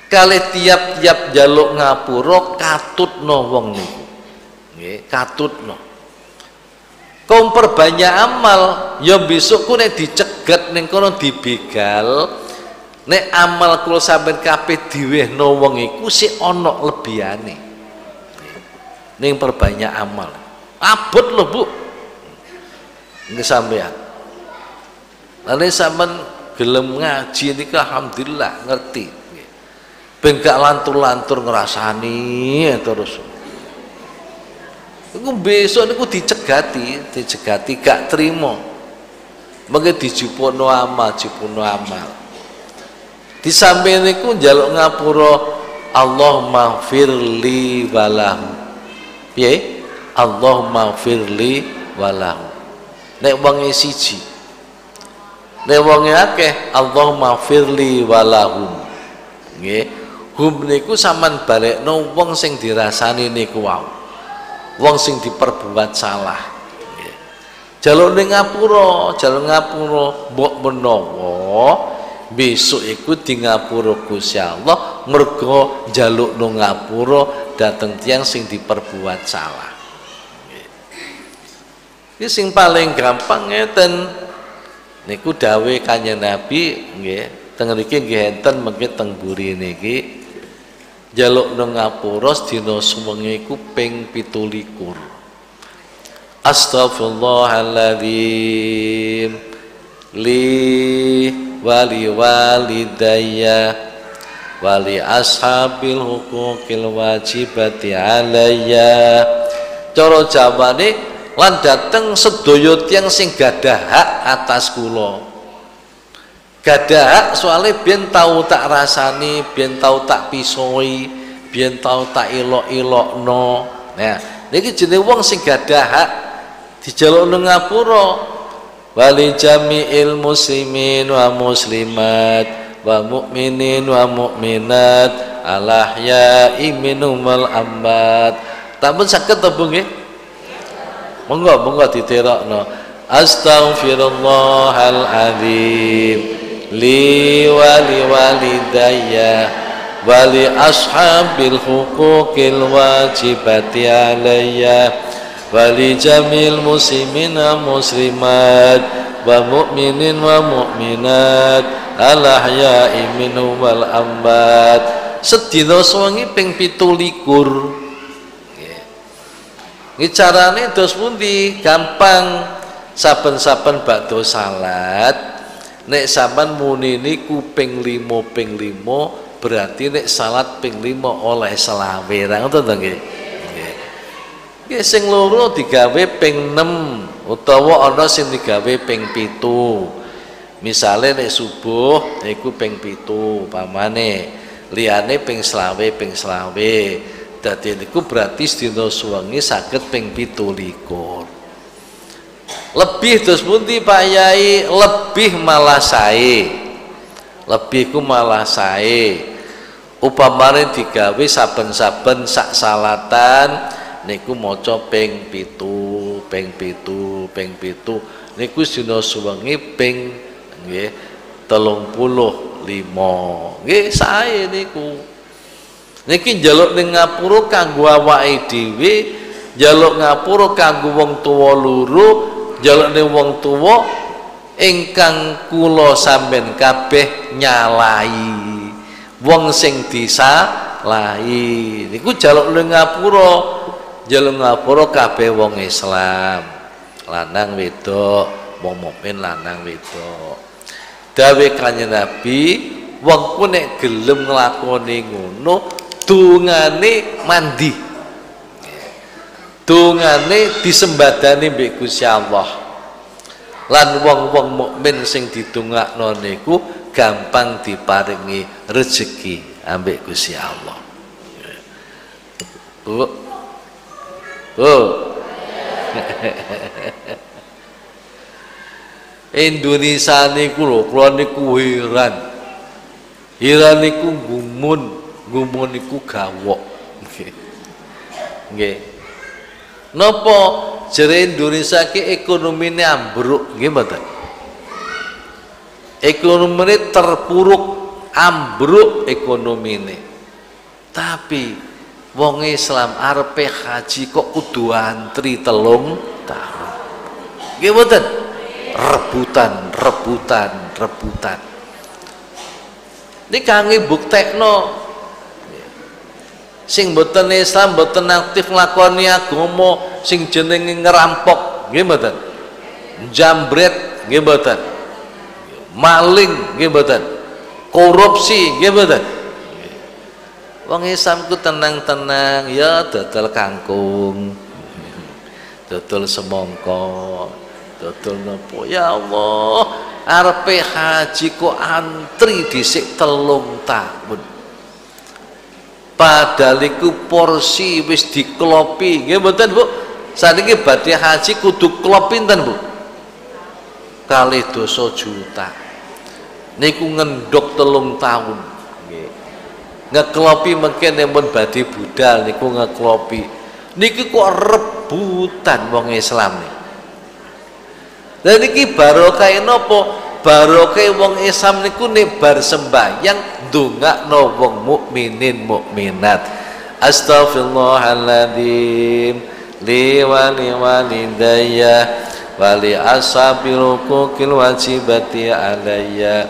Kali tiap-tiap jaluk ngapura katutno wong niku. Nggih katutno kau perbanyak amal. Ya besok ku nek dicegat ning kono dibegal nek amal kula sampean kabeh diwehno wong iku sik ana lebihane. Ning perbanyak amal. Abot lho Bu. Nggih sampean Lalu sampean gelem ngaji niku alhamdulillah ngerti. Ben gak lantur-lantur ngrasani terus Iku besok niku dicegati, dicegati gak terima. Mengke dijupono amal, jupono amal. Di samping niku njaluk ngapura Allah maghfirli walahu. Piye? Allahumma firli walahu nek wonge siji nek wonge akeh Allahumma firli walahum nggih hum niku sampean balekno wong sing dirasani niku wau wong sing diperbuat salah. Jaluk ning ngapura jaluk ngapura mbok menawa besok iku di ngapura Gusti Allah mergo jaluk nang ngapura dateng tiang sing diperbuat salah. Ini sing paling gampang ngeten. Niku dawe kanya Nabi nggih teng mriki nggih enten buri niki jaluk nang ngapura dina suwengi iku ping 17 Astaghfirullahaladzim. Li wali walidayya wali ashabil hukukil wajibati alayya. Cara jawane lan dateng sedaya tiyang sing hak atas kula gadah hak soalnya biyen tau tak rasani biyen tau tak pisoi biyen tau tak ilok-ilokno nah niki jenenge wong sing gadah hak. Dijaluk nang ngapura? Wali jami'il muslimin wa muslimat wa mu'minin wa mu'minat alahya iminum wal ambat. Tak pun sakit ta nggih? Monggo monggo diterokno. Astaghfirullahaladzim li wali walidayya wali ashabil hukukil wajibati alayya wali jamil muslimina muslimat wa mu'minin wa mu'minat alahya'i minhum wal ambat sedina sewengi ping 17 ini carane dos pundi? Gampang. Saben-saben bakdo salat nek sampean muni niku ping 5 ping 5 berarti nek salat ping 5 oleh selawe. Ra ngoten to nggih? Sing loro digawe ping 6 utawa ana sing digawe ping 7 misale nek subuh niku ping 7 pamane liyane ping selawe ping selawe. Dadi niku berarti sedina suwengi saged ping 17 lebih terus pundi Pak Yai? Lebih malah sae. Lebih ku malah sae. Upamane digawe saben-saben sak salatan niku maca ping 7 ping 7 ping 7 niku sedina suwengi ping nggih 35 nggih sae niku. Niki njaluk ning ngapura kanggo awake dhewe njaluk ngapura kanggo wong tuwa ning wong tuwa ingkang kula sampean kabeh nyalai wong sing disalahi. Niku njaluk ning ngapura? Njaluk ngapura kabeh wong Islam. Lanang wedok wong mukmin lanang wedok. Dawe kanjeng Nabi wong ku nek gelem nglakoni ngono dungane mandi dungane disembadani mbek Gusti Allah. Lan wong-wong mukmin sing didongakno niku gampang diparingi rezeki ambek Gusti Allah. Bu. Bu. Indonesia niku lho kula niku heran. Heran niku gumun gumun iku gawok. Nggih napa jere Indonesia ki ekonomine ambruk. Nggih mboten? Ekonomine terpuruk ambruk ekonomine tapi wong Islam arepe haji kok kudu antri telung tahun? Mboten? Rebutan rebutan rebutan. Ini kangge buktekno sing boten Islam boten aktif nglakoni agama sing jenenge ngerampok nggih mboten? Jambret nggih maling nggih korupsi nggih mboten? Wong Islam ku tenang-tenang ya dodol kangkung dodol semongko dodol nopo? Ya Allah arepe haji kok antri dhisik telung tahun padahal iku porsi wis diklopi. Nggih mboten Bu? Saat ini badhe haji kudu klop pinten Bu? Kali dosa juta. Niku ngendok telung tahun. Ngeklopi mungkin pun badhe budal niku ngeklopi. Niki kok rebutan wong Islam nih dan niki barokah napa? Barokah wong Islam niku nek bar sembahyang ndongakno wong mukminin mukminat. Astaghfirullahaladzim. Li wa li walidayya wa li hukukil wajibati alayya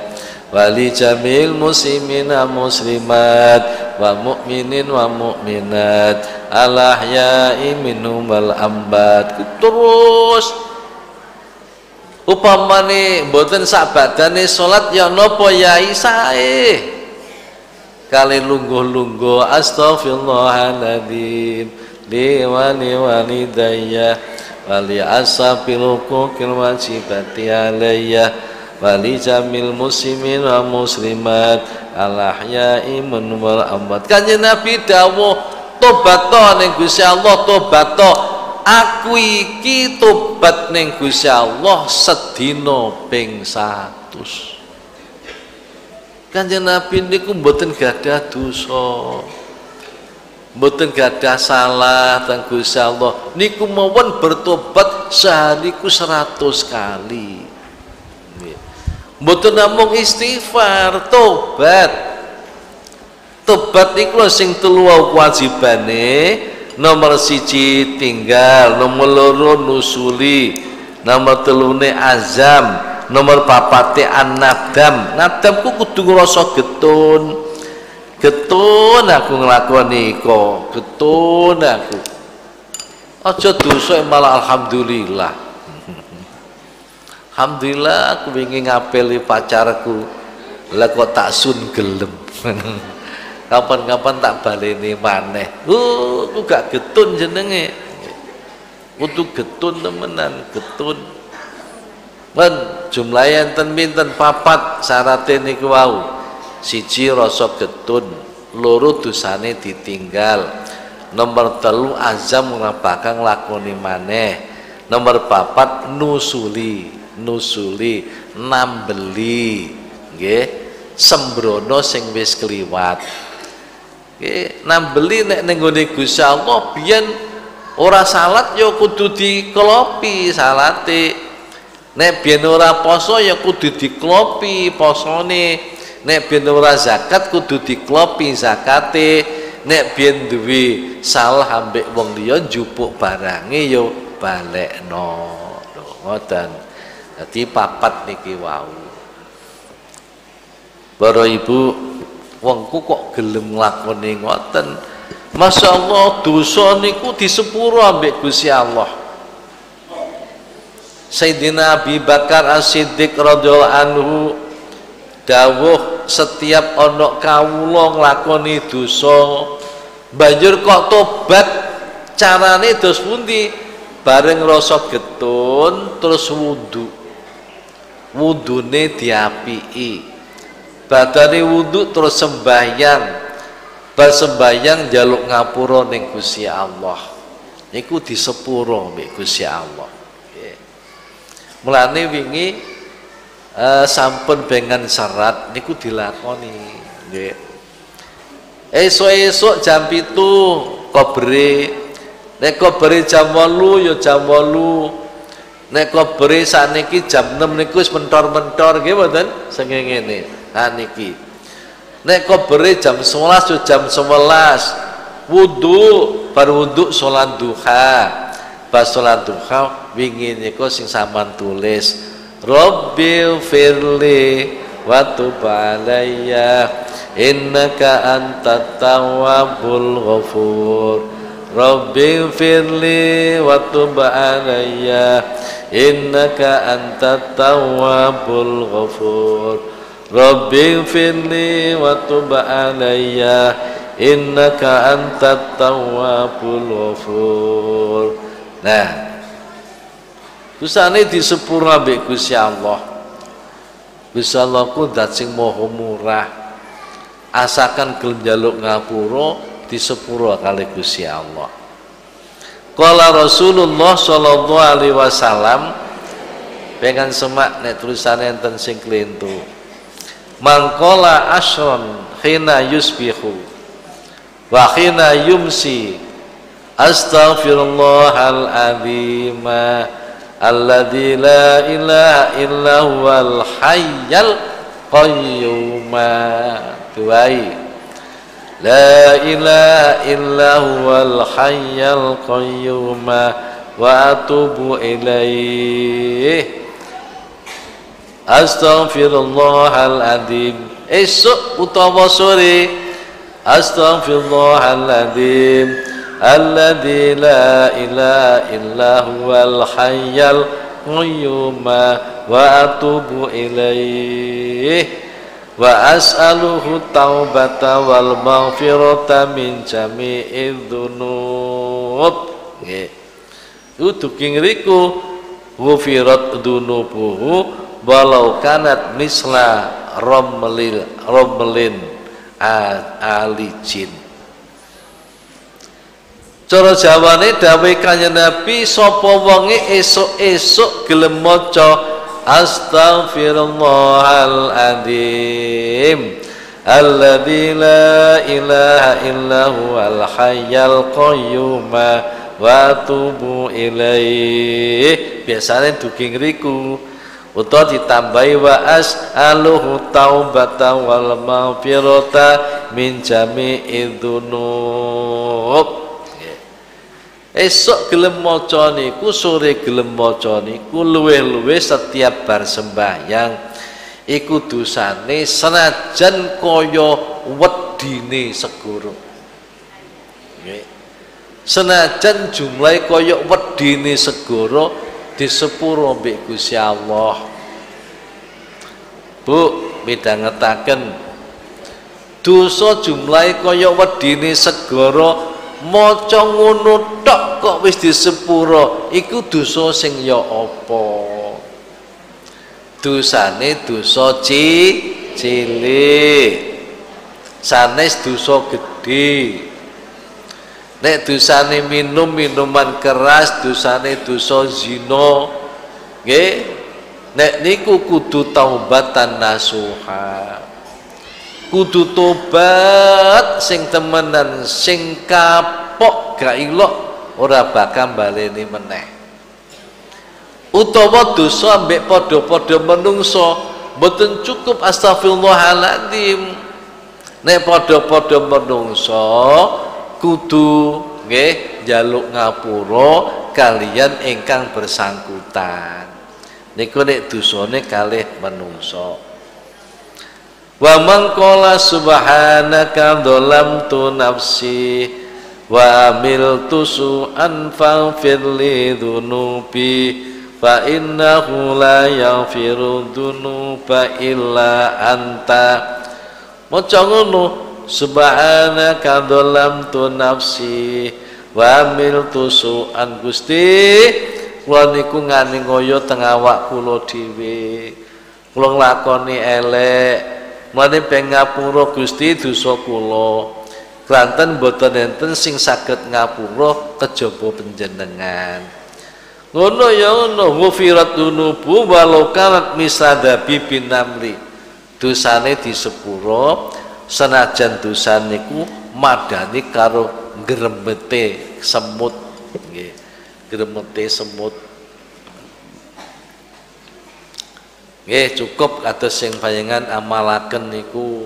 wa li jamil muslimina muslimat wa mu'minin wa mu'minat. Al ahya'i minhum wal ambat. Terus. Upamane mboten sak badane salat ya napa yai sae kali lungguh-lungguh astaghfirullahaladzim li wali walidayya wali asabil hukukil wajibati alayya wali jamil muslimin wa muslimat al ahya'i wal amwat. Kanjeng Nabi dawuh tobat to ning Gusti Allah tobat to. Aku iki tobat ning Gusti Allah sedina ping 100 Kanjeng Nabi niku mboten gadah dosa. Mboten gadah salah teng Gusti Allah. Niku mawon bertobat sehari ku 100 kali. Mboten namung istighfar, tobat. Tobat niku sing telu wajibane nomor siji tinggal nomor loro nusuli nomor telune azam nomor papate an-nadam. Nadam ku kudu ngrasa getun. Getun aku nglakoni iko. Getun aku. Aja dosa malah alhamdulillah. Alhamdulillah aku ingin ngapeli pacarku. Lah kok tak sun gelem? Kapan-kapan tak baleni maneh. Uh aku gak getun jenenge. Kudu getun temenan getun jumlah enten pinten papat syaratnya niku wau. Siji rasa getun loro dosane ditinggal. Nomor telu azam ngapakang lakoni maneh. Nomor papat nusuli nusuli nambeli. Nggih sembrono sing wis kliwat. Nambeli nek ning gone Gusti ora salat ya kudu dikelopi salate nek biyen ora poso ya kudu diklopi posone. Nek biyen ora zakat kudu diklopi zakate. Nek biyen duwe salah ambek wong liya njupuk barange ya balekno. Ngoten. Dadi papat niki wau. Para ibu wongku kok gelem nglakoni ngoten. Masya Allah dosa niku disepuro ambek Gusti Allah Sayyidina Abi Bakar As-Siddiq radhiyallahu anhu dawuh setiap ana kawula nglakoni dosa banjur kok tobat carane dos pundi? Bareng rasa getun terus wudu. Wudune diapiki. Badane wudhu terus sembahyang. Bar sembahyang jaluk ngapura ning Gusti Allah. Niku disepuro mbek Gusti Allah mulane wingi uh, sampun bengan serat niku dilakoni nggih. Esuk-esuk jam pitu kobre nek kobre jam 8 ya jam 8 nek kobre sakniki jam 6 niku wis mentor-mentor nggih mboten? Sengenge ngene nah niki. Nek kobere jam 11 jam 11 wudu bar wudu sholat duha pas sholat duha wingi niku sing sampean tulis Rabbil firli wa tub alayya innaka antat tawwabul ghafur. Rabbil firli wa tub alayya innaka antat tawwabul ghafur. Rabbi firli wa tub alayya innaka antat tawwabul ghafur nah Kusane disepuro ambek Gusti Allah. Gusti Allah ku sing maha murah. Asakan gelem njaluk ngapura disepuro kali Gusti Allah. Kala Rasulullah sallallahu alaihi wasallam pengen semak nek tulisane enten sing klintu. Mangkola asron khina yusbihu wa khina yumsi Astaghfirullahal azima alladzi la ilaha illa huwal hayyal qayyum. Tuai. La ilaha illa huwal hayyal qayyum wa atubu ilaih. Astaghfirullahal azim. Esok utawa sore Astaghfirullahaladzim Huwal hayyal qayyum wa atubu ilaih wa as'aluhu taubata wal maghfirata min jami'id dzunub nggih. Utuking riku ghufirat dzunubuhu walau kanat misla romlil romlin alijin cara jawane dawuh kanjeng Nabi sapa wonge esuk-esuk gelem maca Astaghfirullahaladzim Alladzi la ilaha illa huwal hayyal qayyum wa atubu ilaih. Biasanya dugi ngriku. Utawa ditambahi wa as'aluhu taubata wal maghfirata min jami'i dzunub esok gelem maca niku sore gelem maca niku luweh-luweh setiap bar sembahyang iku dosane senajan kaya wedine segoro nggih. Senajan jumlahe kaya wedine segoro disepuro mbek Gusti Allah. Bu midhangetaken dosa jumlahe kaya wedine segoro maca ngono tok kok wis disepuro. Iku dosa sing ya apa? Dosane dosa ci cilik. Sanes dosa gede nek dosane minum minuman keras dosane dosa zina. Nggih. Nek niku kudu taubatan nasuha kudu tobat sing temenan sing kapok gak ilok ora bakal baleni meneh. Utawa dosa ambek padha-padha menungso mboten cukup astagfirullahaladzim. Nek padha-padha menungso kudu nggih jaluk ngapura kalian ingkang bersangkutan. Niku nek dosane kalih menungso wa man qala subhanaka dhalamtu nafsi wa amiltu su'an faghfir li dhunubi fa innahu la yaghfiru dhunuba illa anta. Maca ngono subhanaka dhalamtu nafsi wa amiltu su'an Gusti kula niku ngani ngoyo teng awak kula dhewe. Kula nglakoni elek Mulane peng ngapura Gusti dosa kula. Klanten boten enten sing saged ngapura kejaba panjenengan. Ngono ya ngono, ghufirat dunubu walau kanat misadabi binamri. Dosane disepuro senajan dosa niku madani karo gremete semut nggih. Semut Nggih cukup kados sing bayangan amalaken niku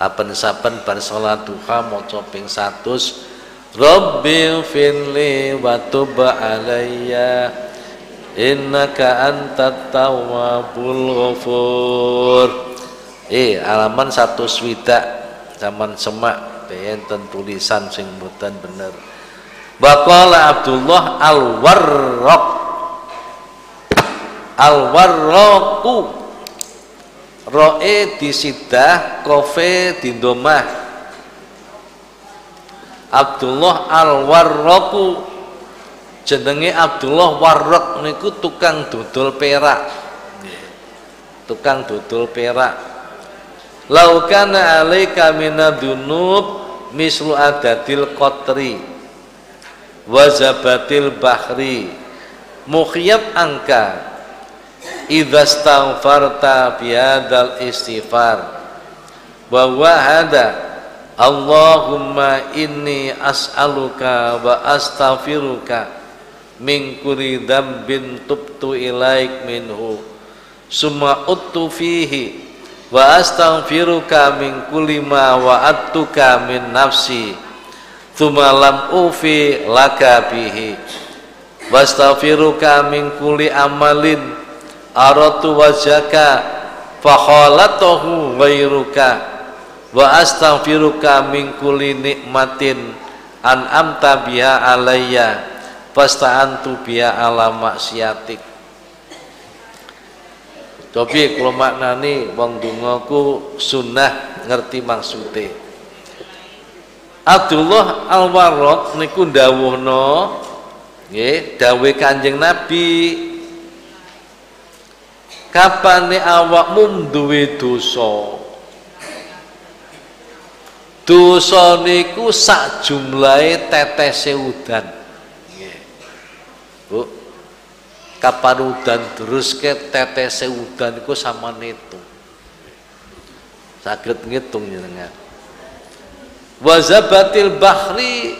saben-saben bar salat duha maca ping 100 Rabbi firli wa tub alayya innaka antat tawwabul ghafur. Eh halaman satu swidak zaman semak enten tulisan sing mboten bener. Baqala Abdullah al-Warraq al warraqu roe disidah kofe dindomah. Abdullah al warraqu jenenge Abdullah warraq niku tukang dodol perak. Tukang dodol perak. Laukana alaika minadunub mislu adadil qatri wazabatil bahri. Mukhyab angka idza staghfarta biadal istighfar. Bahwa hada Allahumma inni as'aluka wa astaghfiruka min kulli dzambin tubtu ilaik minhu. Summa uttu fihi wa astaghfiruka min kulli ma wa'adtuka min nafsi. Thumma lam ufi laka bihi. Wastaghfiruka min kulli amalin aratu wajhaka fa khalatahu ghairuka wa astaghfiruka min kulli nikmatin an amta biha alayya fasta'antu biha ala maksiatik. Tapi kalau maknani wong dungaku sunnah ngerti maksude Abdullah Al-Warraq niku dawuhna nggih dawuh Kanjeng Nabi kapane awakmu duwe dosa? Dosa niku sak jumlahe tetese udan. Bu kapan udan terus ke tetese udan iku sama itu sakit ngitung jenengan. Wazabatil bahri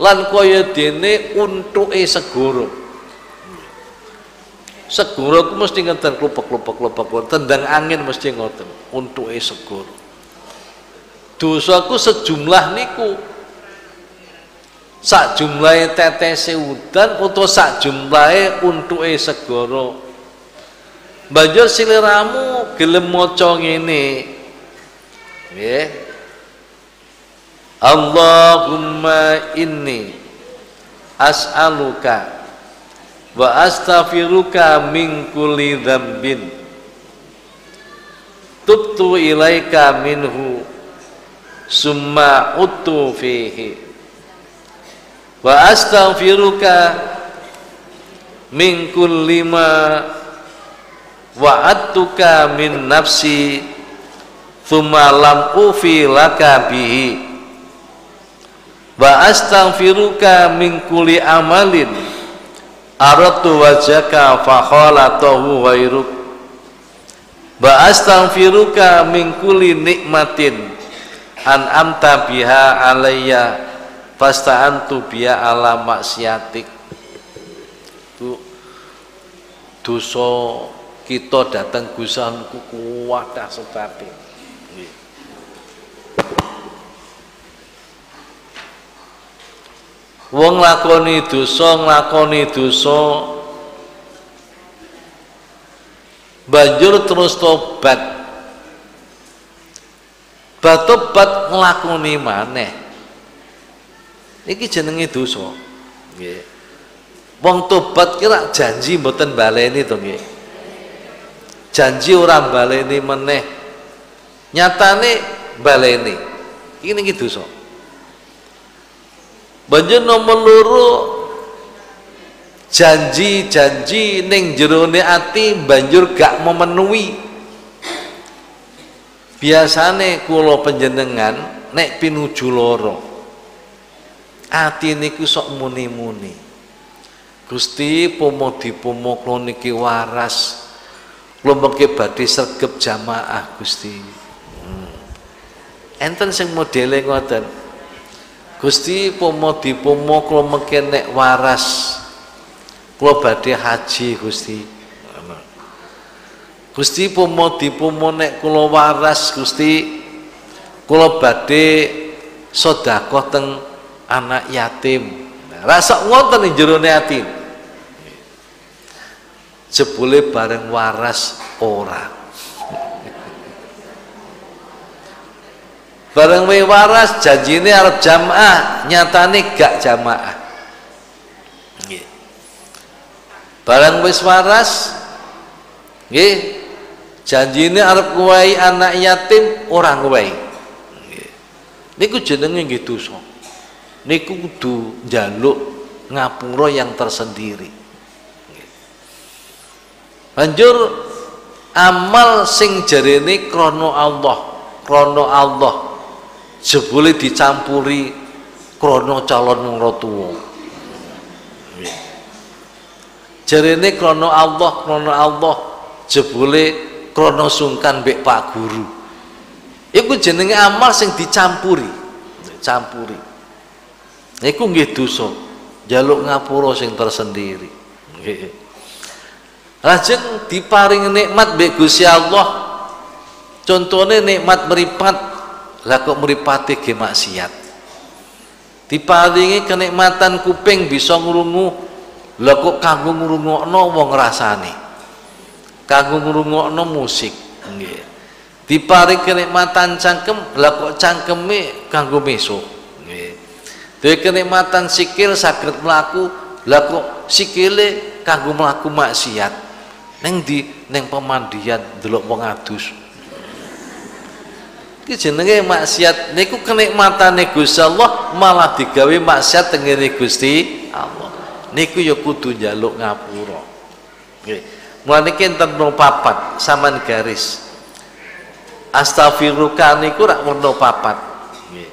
lan kaya dene untuke segoro segoro ku mesti ngeten klupek-klupek klupek tendang angin mesti ngoten untuke segoro dosaku sejumlah niku. Sak jumlahe tetese udan utawa sak jumlahe untuke segara. Banjur siliramu gelem maca ngene. Nggih. Allahumma inni as'aluka wa astaghfiruka min kulli dzambin tubtu ilaika minhu summa utu fihi. Wa astaghfiruka min kulli ma wa'adtuka min nafsi thumma lam ufi laka bihi. Wa astaghfiruka min kulli amalin aratu wajhaka fa khalatahu ghairuk. Wa astaghfiruka min kulli nikmatin an amta biha alayya fasta'antu biha ala maksiatik. Itu dosa kita datang gusanku kuwadah sebabnya wong lakoni dosa nglakoni dosa. Banjur terus tobat. Batobat nglakoni maneh. Iki jenenge dosa. Nggih. Wong tobat kira janji mboten baleni to nggih. Janji ora baleni meneh. Nyatane baleni. Iki niki dosa banjur nomor loro. Janji-janji ning jerone ati banjur gak memenuhi. Biasane kula panjenengan nek pinuju lara ati niku sok muni-muni. Gusti pomo dipomo kula niki waras. Kula mengke badhe sregep jamaah Gusti. Hmm. enten sing modele ngoten Gusti pomo dipomo kula mengke nek waras kula badhe haji Gusti Gusti pomo dipomo nek kula waras Gusti kula badhe sedekah teng anak yatim. Nah, rasa ngoten ing jero ati. Jebule bareng waras ora. Bareng waras janjine arep jamaah, nyatane gak jamaah. Bareng waras nggih janjine arep kuwai anak yatim orang kuwai niku jenenge nggih dosa. Niku kudu njaluk ngapura yang tersendiri. Banjur amal sing jarene krana Allah krana Allah jebule dicampuri krana calon wong tuwa. Krono Allah krono Allah jebule krono sungkan mbek Pak Guru. Iku jenenge amal sing dicampuri. Campuri. Iku nggih dosa. Jaluk ngapura sing tersendiri. Nggih. Lajeng diparing nikmat mbek Gusti Allah. Contohnya nikmat meripat lah kok meripati ge maksiat? Diparingi kenikmatan kuping bisa ngrungu. Lah kok kanggo ngrungokno wong rasane? Kanggo ngrungokno musik nggih. Diparing kenikmatan cangkem lah kok cangkeme kanggo mesuk nggih. Dhewe kenikmatan sikil saged mlaku lah kok sikile kanggo mlaku maksiat. Neng di neng pemandian delok wong adus iki jenenge maksiat. Niku kenikmatane Gusti Allah malah digawe maksiat tengene Gusti Allah. Niku ya kudu njaluk ngapura. Nggih. Mulane enten papat saman garis. Astaghfiruka niku rak werna papat. Nggih.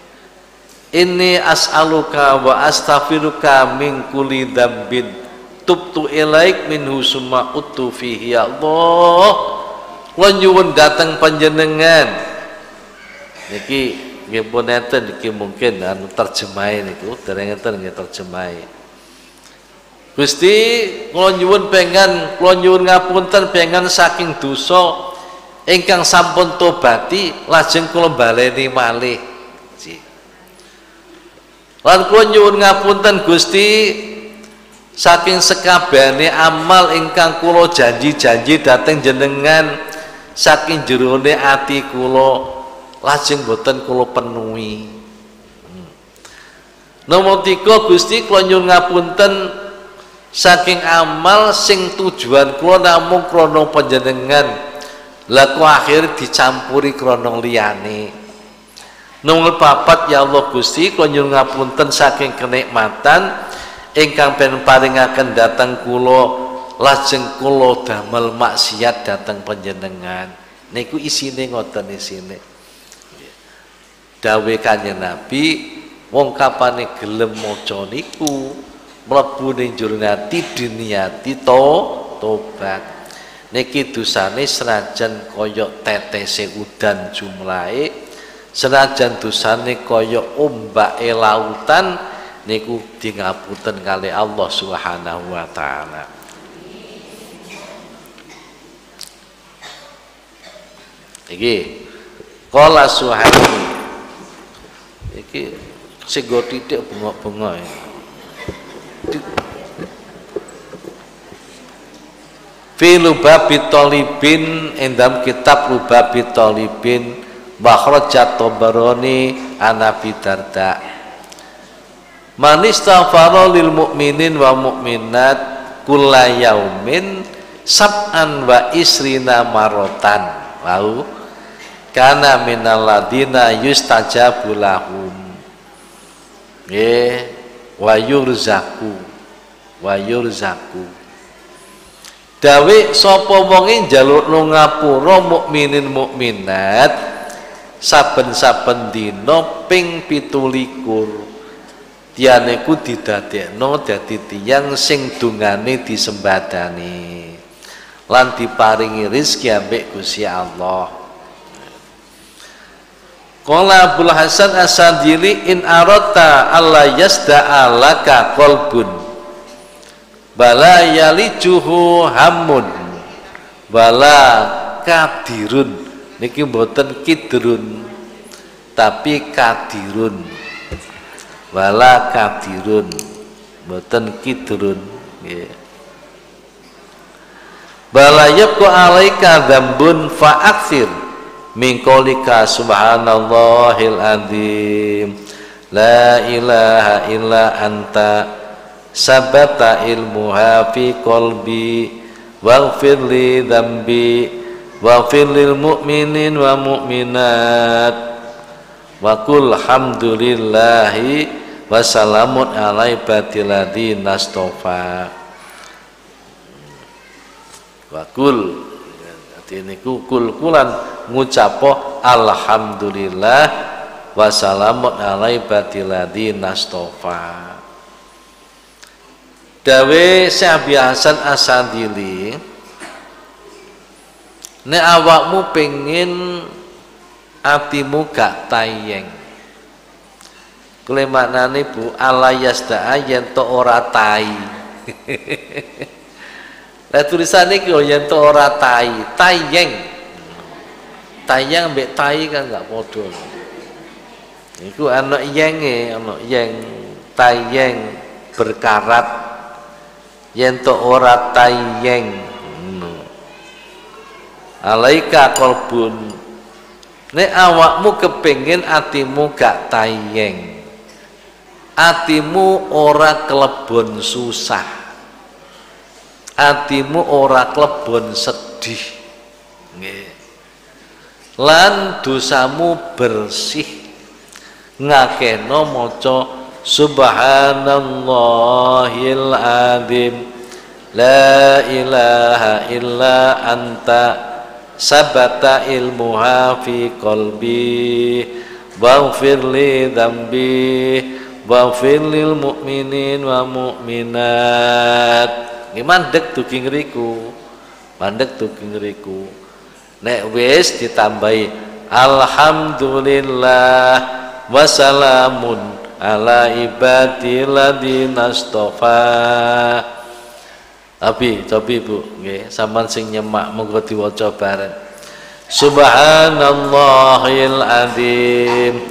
Ini as'aluka wa astaghfiruka min kulli dzambin tubtu ilaik minhu summa utu fihi. Ya Allah. Nyuwun dateng panjenengan niki nggih pun enten iki mungkin anu terjemahe niku dereng enten nggih Gusti kula nyuwun pengen kula nyuwun ngapunten pengen saking dosa ingkang sampun tobati lajeng kula baleni malih. Lan kula nyuwun ngapunten Gusti saking sekabehane amal ingkang kula janji-janji dhateng jenengan saking jerone ati kula lajeng boten kula penuhi. Nomor tiga Gusti kula nyuwun ngapunten. Saking amal sing tujuan kula namung krana panjenengan. Laku akhir dicampuri krana liyane. Nomor papat ya Allah Gusti kula nyuwun ngapunten saking kenikmatan. Ingkang ben paringaken datang kula lajeng kula damel maksiat datang panjenengan. Niku isine ngoten isine dawe kanjeng Nabi wong kapane gelem maca niku mlebu ning jero ati diniati to tobat. Niki dosane senajan kaya tetese udan jumlahe senajan dosane kaya ombake lautan niku di ngapunten kali Allah Subhanahu wa taala. Iki kala suhani iki sing go titik bengok-bengok ya. fi lubabi talibin endam kitab lubabi talibin bakhrajat tabarani anabi darda. Man istaghfara lil mu'minin wa mu'minat kulla yaumin sab'an wa isrina marotan. Lau kana minal ladina yustajabu lahum. Nggih wa yurzaku wa yurzaku. Dawe sapa wonge njalukno ngapura mukminin mukminat saben-saben dina ping 17 tiyane ku didadekno dadi tiyang sing dungane disembadani. Lan diparingi rezeki ambek Gusti Allah Qala Abdul Hasan As-Sadili in arata Allah yasda'a laka qalbun bala yalijuhu hamun bala kadirun. Niki mboten kidrun tapi kadirun. Bala kadirun mboten kidrun. Nggih. Bala yabqa alaika dzambun fa'aksir min subhanallahil azim la ilaha illa anta. Sabata ilmuha fi qalbi. Waghfir li dhanbi. Waghfir lil mu'minin wa mu'minat. Wa kul hamdulillahi wa salamun ala ibadilladzi nastofa. Wa kul ini. Kul kulan ngucapo alhamdulillah wassalamun alai batiladi nastofa. Dawe Syekh Hasan Asadili nek awakmu pengen atimu gak tayeng. Kule maknane Bu ala yasda'a yen to ora Lah tulisane iki yen to ora tai. Tayeng tayang mbek tai kan gak padha. Iku ana yenge ana yeng. Tayeng berkarat. Yen to ora tayeng alaika kolbun. Awakmu kepengin atimu gak tayeng atimu ora kelebon susah atimu ora kelebon sedih. Nggih. Lan dosamu bersih. Ngakeno maca subhanallahil azim la ilaha illa anta. Sabata ilmuha fi qalbi. Waghfir li dhanbi Waghfir lil mu'minin wa mu'minat. Nggih mandek dugi ngriku. Mandek dugi ngriku. Nek wis ditambahi alhamdulillah wa salamun ala ibadil ladina Tapi, tapi Bu, nggih, sing nyemak monggo diwaca bareng. Subhanallahil azim.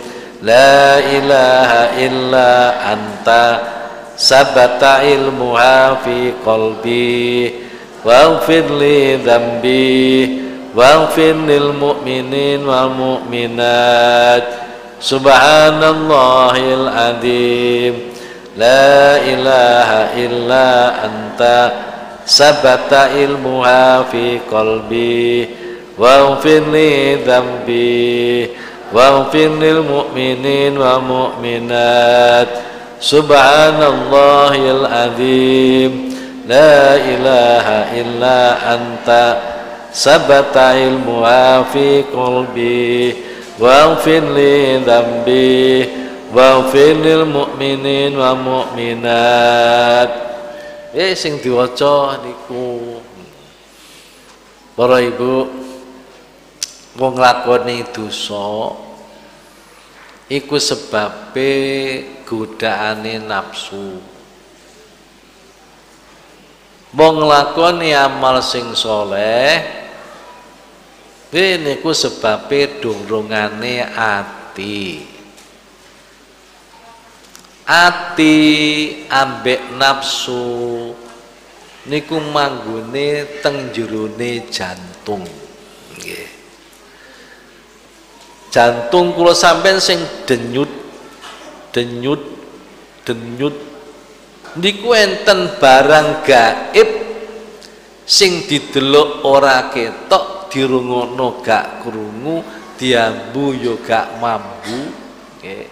La ilaha illa anta sabata ilmuha fi qalbi waghfir li dhanbi waghfir lil mu'minin wal mu'minat. Subhanallahil adzim la ilaha illa anta. Sabata ilmuha fi qalbi waghfir li dhanbi waghfir lil mu'minin wal mu'minat subhanallahil azim. La ilaha illa anta. Sabata ilmuha fi wa waghfir li wa waghfir lil mu'minin wa mu'minat. Eh sing diwaca niku. Para ibu wong lakoni dosa. Iku sebabe godaane nafsu. Wong nglakoni amal sing soleh ini ku sebabe dongrongane ati. Ati ambek nafsu niku manggone teng jerone jantung jantung kula sampean sing denyut denyut denyut. Niku enten barang gaib sing didelok ora ketok dirungokno gak krungu diambu yo gak mambu okay.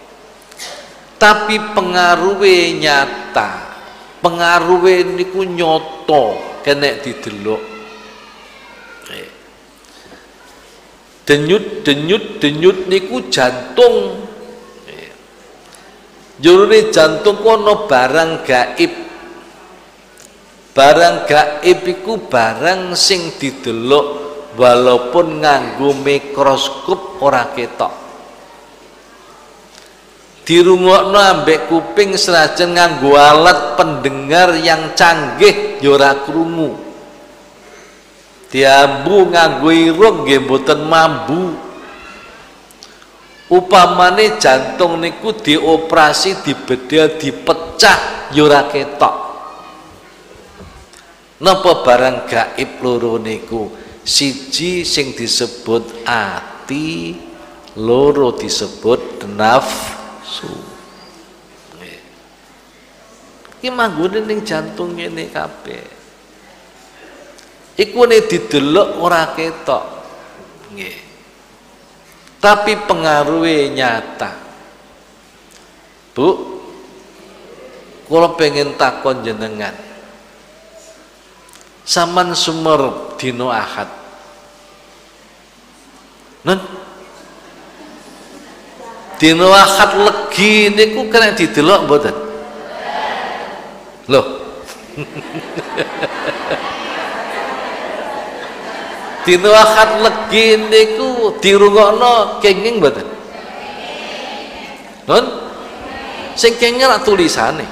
tapi pengaruhe nyata pengaruhe niku nyoto kena didelok. Denyut denyut denyut niku jantung jurune jantung kono barang gaib. Barang gaib iku barang sing didelok walaupun nganggo mikroskop ora ketok. Dirungokno ambek kuping senajan nganggo alat pendengar yang canggih ya ora krungu. Diambu nganggo irung mboten mambu upamane jantung niku dioperasi dibedel dipecah ya ora ketok. Napa barang gaib loro niku? Siji sing disebut ati loro disebut nafsu. Iki manggone ning jantung ngene kabeh. Iku ne didelok ora ketok. Nggih tapi pengaruhnya nyata. Bu kalau pengen takon jenengan. Saman sumer dino ahad. Nen dino ahad legi niku kena didelok mboten? Loh dina akad legi niku dirungokno kenging mboten? Nun? Sing kenging ra tulisane.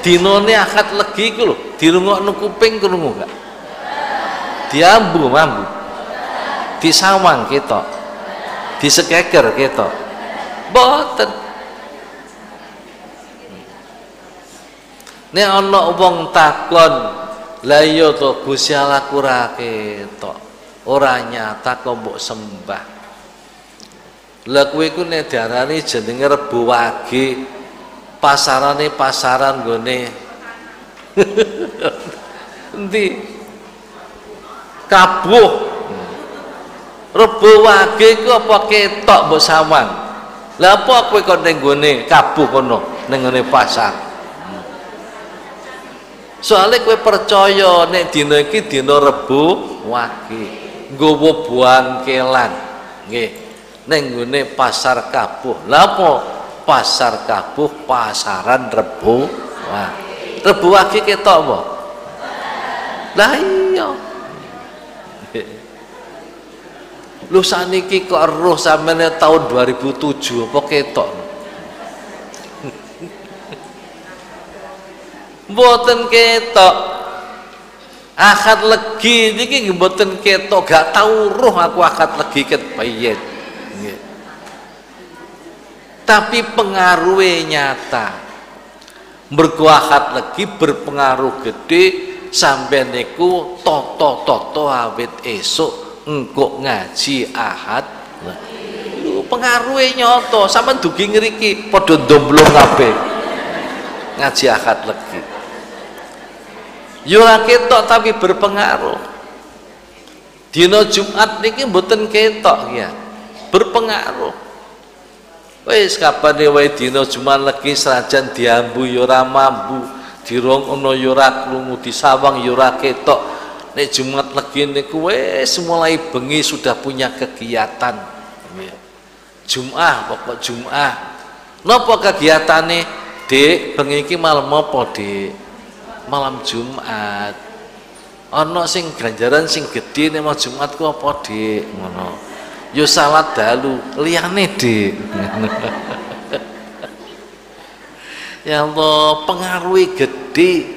Dinane akad legi iku lho dirungokno kuping krungu gak diambu mambu. Disawang kita disekeker kita boten Nek ana wong takon, la iya to Gusti Allah ora ketok. Ora nyata kok mbok sembah. Lah kowe iku nek diarani jenenge Rebo Wage, pasarane pasaran gone. Endi? Kabuh. Rebo Wage ku apa ketok mbok sawang? Lah apa kowe kok ning gone kabuh kono ning pasar? Soalnya kue percaya nek dina iki dina Rebo Wage nggawa bangkelan nggih. Ning pasar kabuh lha apa pasar kabuh pasaran Rebo Wage? Rebo Wage ketok apa? Lah iya. Lu saniki kok roh sampeyan tahun 2007 apa ketok mboten ketok. Akad legi niki mboten ketok. Gak tau roh aku akad legi ket piye? Tapi pengaruhnya nyata. Mergo akad legi berpengaruh gede sampai niku toto toto awet esok engkok ngaji ahad. Pengaruhnya nyoto sama dugi ngeriki podo domblo kabeh. Ngaji akad legi Yura ketok tapi berpengaruh. Dino Jumat niki mboten ketok ya. Berpengaruh. Wis kapane wae dina Jumat lagi serajan diambu yura mambu, dirong ono yura krungu disawang yura ketok. Nek Jumat lagi niku wis mulai bengi sudah punya kegiatan. Jum'ah pokok Jum'ah. Napa kegiatane? Dik, bengi iki malam apa, Dik? Malam Jumat. Ana sing ganjaran sing gedhe nek mau Jumat ku apa Dik? Ngono. Yo salat dalu liyane Dik. Ya Allah pengaruhi gede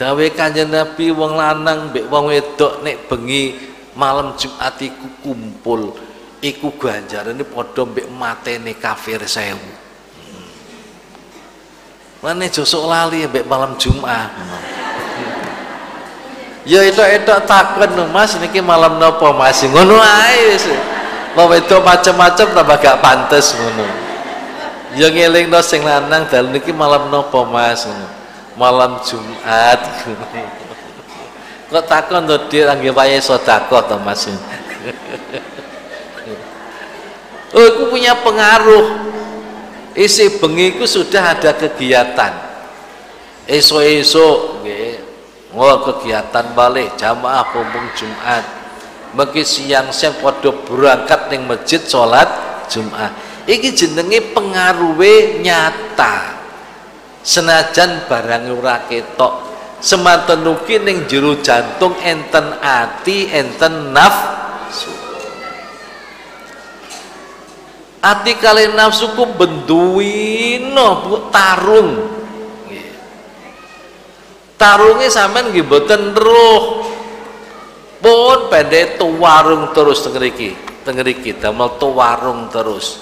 dawe kanjeng Nabi wong lanang mbek wong wedok nek bengi malam Jumat iku kumpul. Iku ganjarane padha mbek kafir sewu Mana josok lali mbek malam Jumat. ya itu itu takon Mas niki malam nopo Mas ngono ae. Mau itu macam-macam tambah gak pantes ngono. Ya ngelingno sing lanang dal niki malam nopo Mas ngono. Malam Jumat. Kok takon to dia angge wayahe sedekah to Mas. oh, aku punya pengaruh isi bengi itu sudah ada kegiatan. Esok-esok oh kegiatan balik jamaah pumpung Jumat. Mungkin siang-siang pada berangkat ning masjid sholat Jumat. Iki jenenge pengaruhe nyata. Senajan barang ora ketok semanten ugi ning jero jantung enten ati enten nafsu ati kali nafsuku benduino bu tarung. Tarungnya sampean nggih mboten roh. Pun pendek warung terus tengeriki tengeriki damel warung terus.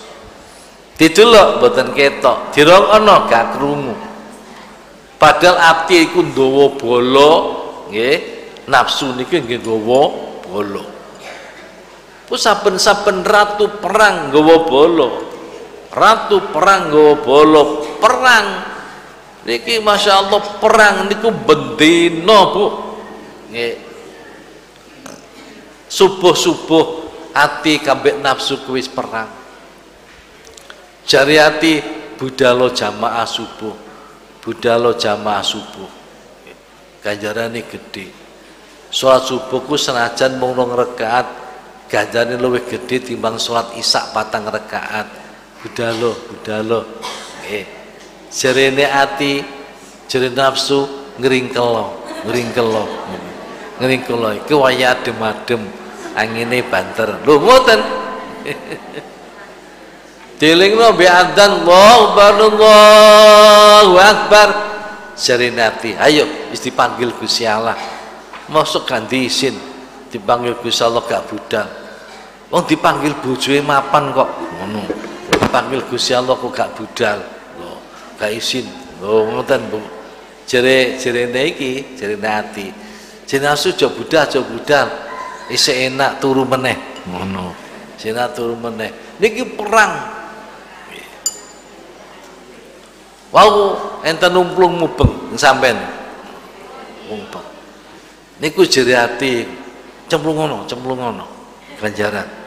Didelok mboten ketok dirong ana gak krungu. Padahal ati iku ndawa bolo nggih. Nafsu niki nggih bolo ku saben-saben ratu perang nggawa bolo ratu perang nggawa bolo perang. Niki Masya Allah perang niku bendino bu. Nggih. Subuh-subuh hati kabeh nafsu kuwis perang. Jari hati budalo jamaah subuh. Budalo jamaah subuh. Ganjarane gede. Sholat subuhku senajan mung rong ganjane luwih gede timbang sholat isak patang rakaat. Budalo budalo nggih jerene ati jadi nafsu ngeringkel lo ngeringkel lo ngeringkel lo iki waya adem-adem. Angine banter. Lho ngoten dilingno bi adzan. Allahu akbar. Allahu akbar serenati ayo wis dipanggil Gusti Allah. Masuk ganti izin dipanggil Gusti Allah gak budal wong dipanggil bojoe mapan kok. Ngono. Dipanggil Gusti Allah kok gak budal. Lho gak izin. Lho ngoten Bu. Jere jerene iki jerene ati. Jeneng asu aja budal aja budal. Isih enak turu meneh. Ngono. Turu meneh. Niki perang. Wau enten numplung mubeng sampean. Mubeng. Niku jere ati. Cemplung ngono, cemplung ngono. Ganjaran.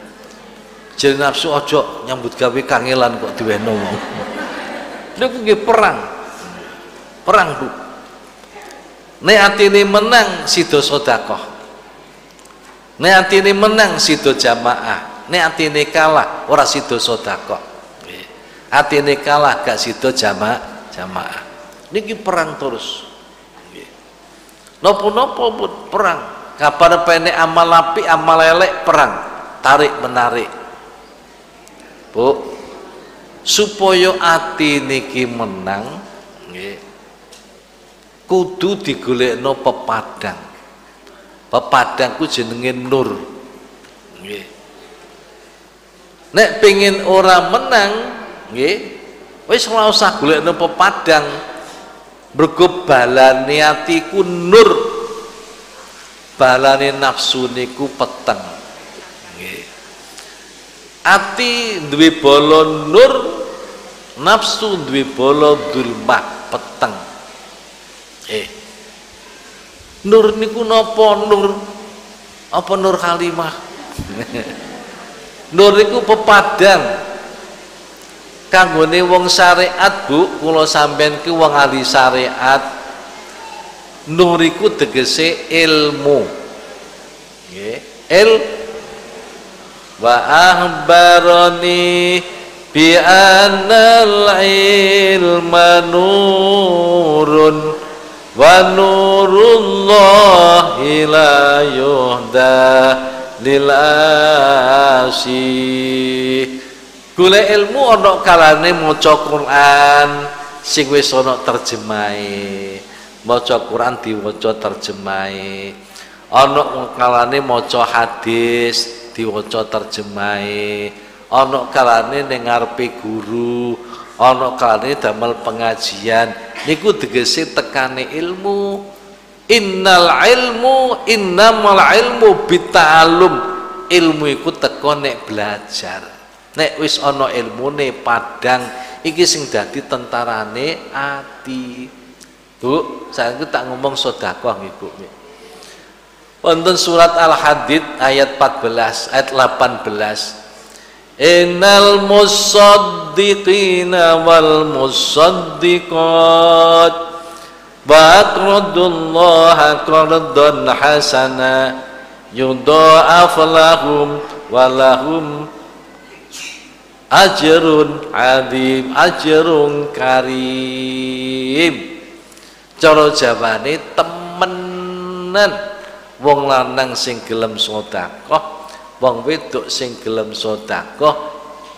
Jere nafsu aja nyambut gawe kangelan kok diweno wong. Niku nggih perang. Perang, Bu. Nek atine menang sida sedekah. Nek atine menang sida jamaah. Nek atine kalah ora sida sedekah. Atine kalah gak sida jamaah jamaah niki perang terus nopo-nopo pun perang kabar pendek amal api amal elek perang tarik menarik bu supaya ati niki menang kudu digolekno pepadang. Pepadang ku jenenge nur nek pengin ora menang nggih wis ora usah golekno pepadang. Mergo balane atiku nur balane nafsu niku peteng ati duwe bala nur nafsu duwe bala dulmah peteng. Eh nur niku napa nur? Apa nur kalimah nur niku pepadang. Kanggone wong syariat Bu kula sampean ki wong ahli syariat. Nuriku tegese ilmu. Nggih wa ahbarani bi annal ilma nurun wa nurullahi la yuhda lil asih Gule ilmu ana kalane maca Quran sing wis ana terjemahe. Maca Quran diwaca terjemahe. Ana kalane maca hadis diwaca terjemahe. Ana kalane ning ngarepe guru, ana kalane damel pengajian. Niku tegese tekane ilmu. Innal ilmu innamal ilmu bita'allum. Ilmu iku teko nek belajar nek wis ana ilmune padang iki sing dadi tentarane ati Bu saya tak ngomong sedekah nggih Bu wonten surat Al-Hadid ayat 14 ayat 18 Innal musaddiqina wal musaddiqat. Baqradullaha qardan hasana. Yudha'af lahum walahum ajrun adim ajrun karim. Cara jawane temenan wong lanang sing gelem sedekah wong wedok sing gelem sedekah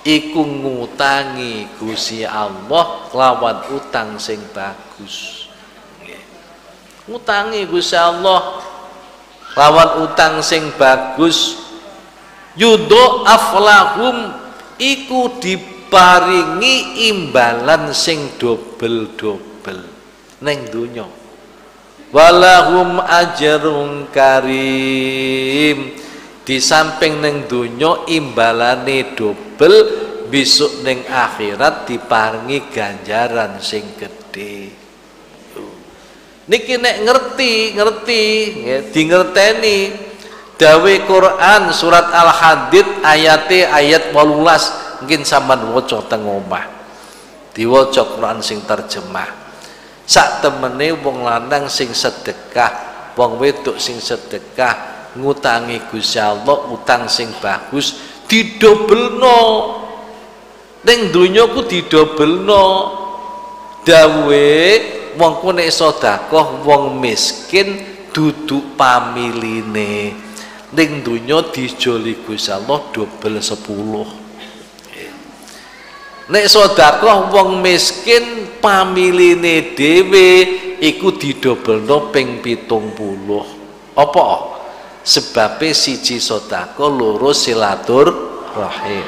iku ngutangi Gusti Allah lawan utang sing bagus. Ngutangi Gusti Allah lawan utang sing bagus. Yudo aflahum iku diparingi imbalan sing dobel-dobel. Neng donya walahum ajrun karim. Di samping neng donya imbalane dobel besok neng akhirat diparingi ganjaran sing gede niki nek ngerti ngerti ya, di ngerteni dawe Quran surat Al-Hadid ayate ayat 18 mungkin sampean waca teng omah. Quran sing terjemah sak temene wong lanang sing sedekah wong wedok sing sedekah ngutangi Gusti Allah utang sing bagus didobelno. Ning donya ku didobelno. Dawe wong ku nek sedekah wong miskin duduk pamiline. Ning donya dijoli Gusti Allah dobel 10 Nek sedekah wong miskin pamiline dhewe iku didobelno ping 70. Apa? Sebabe siji sedekah loro silatur rahim.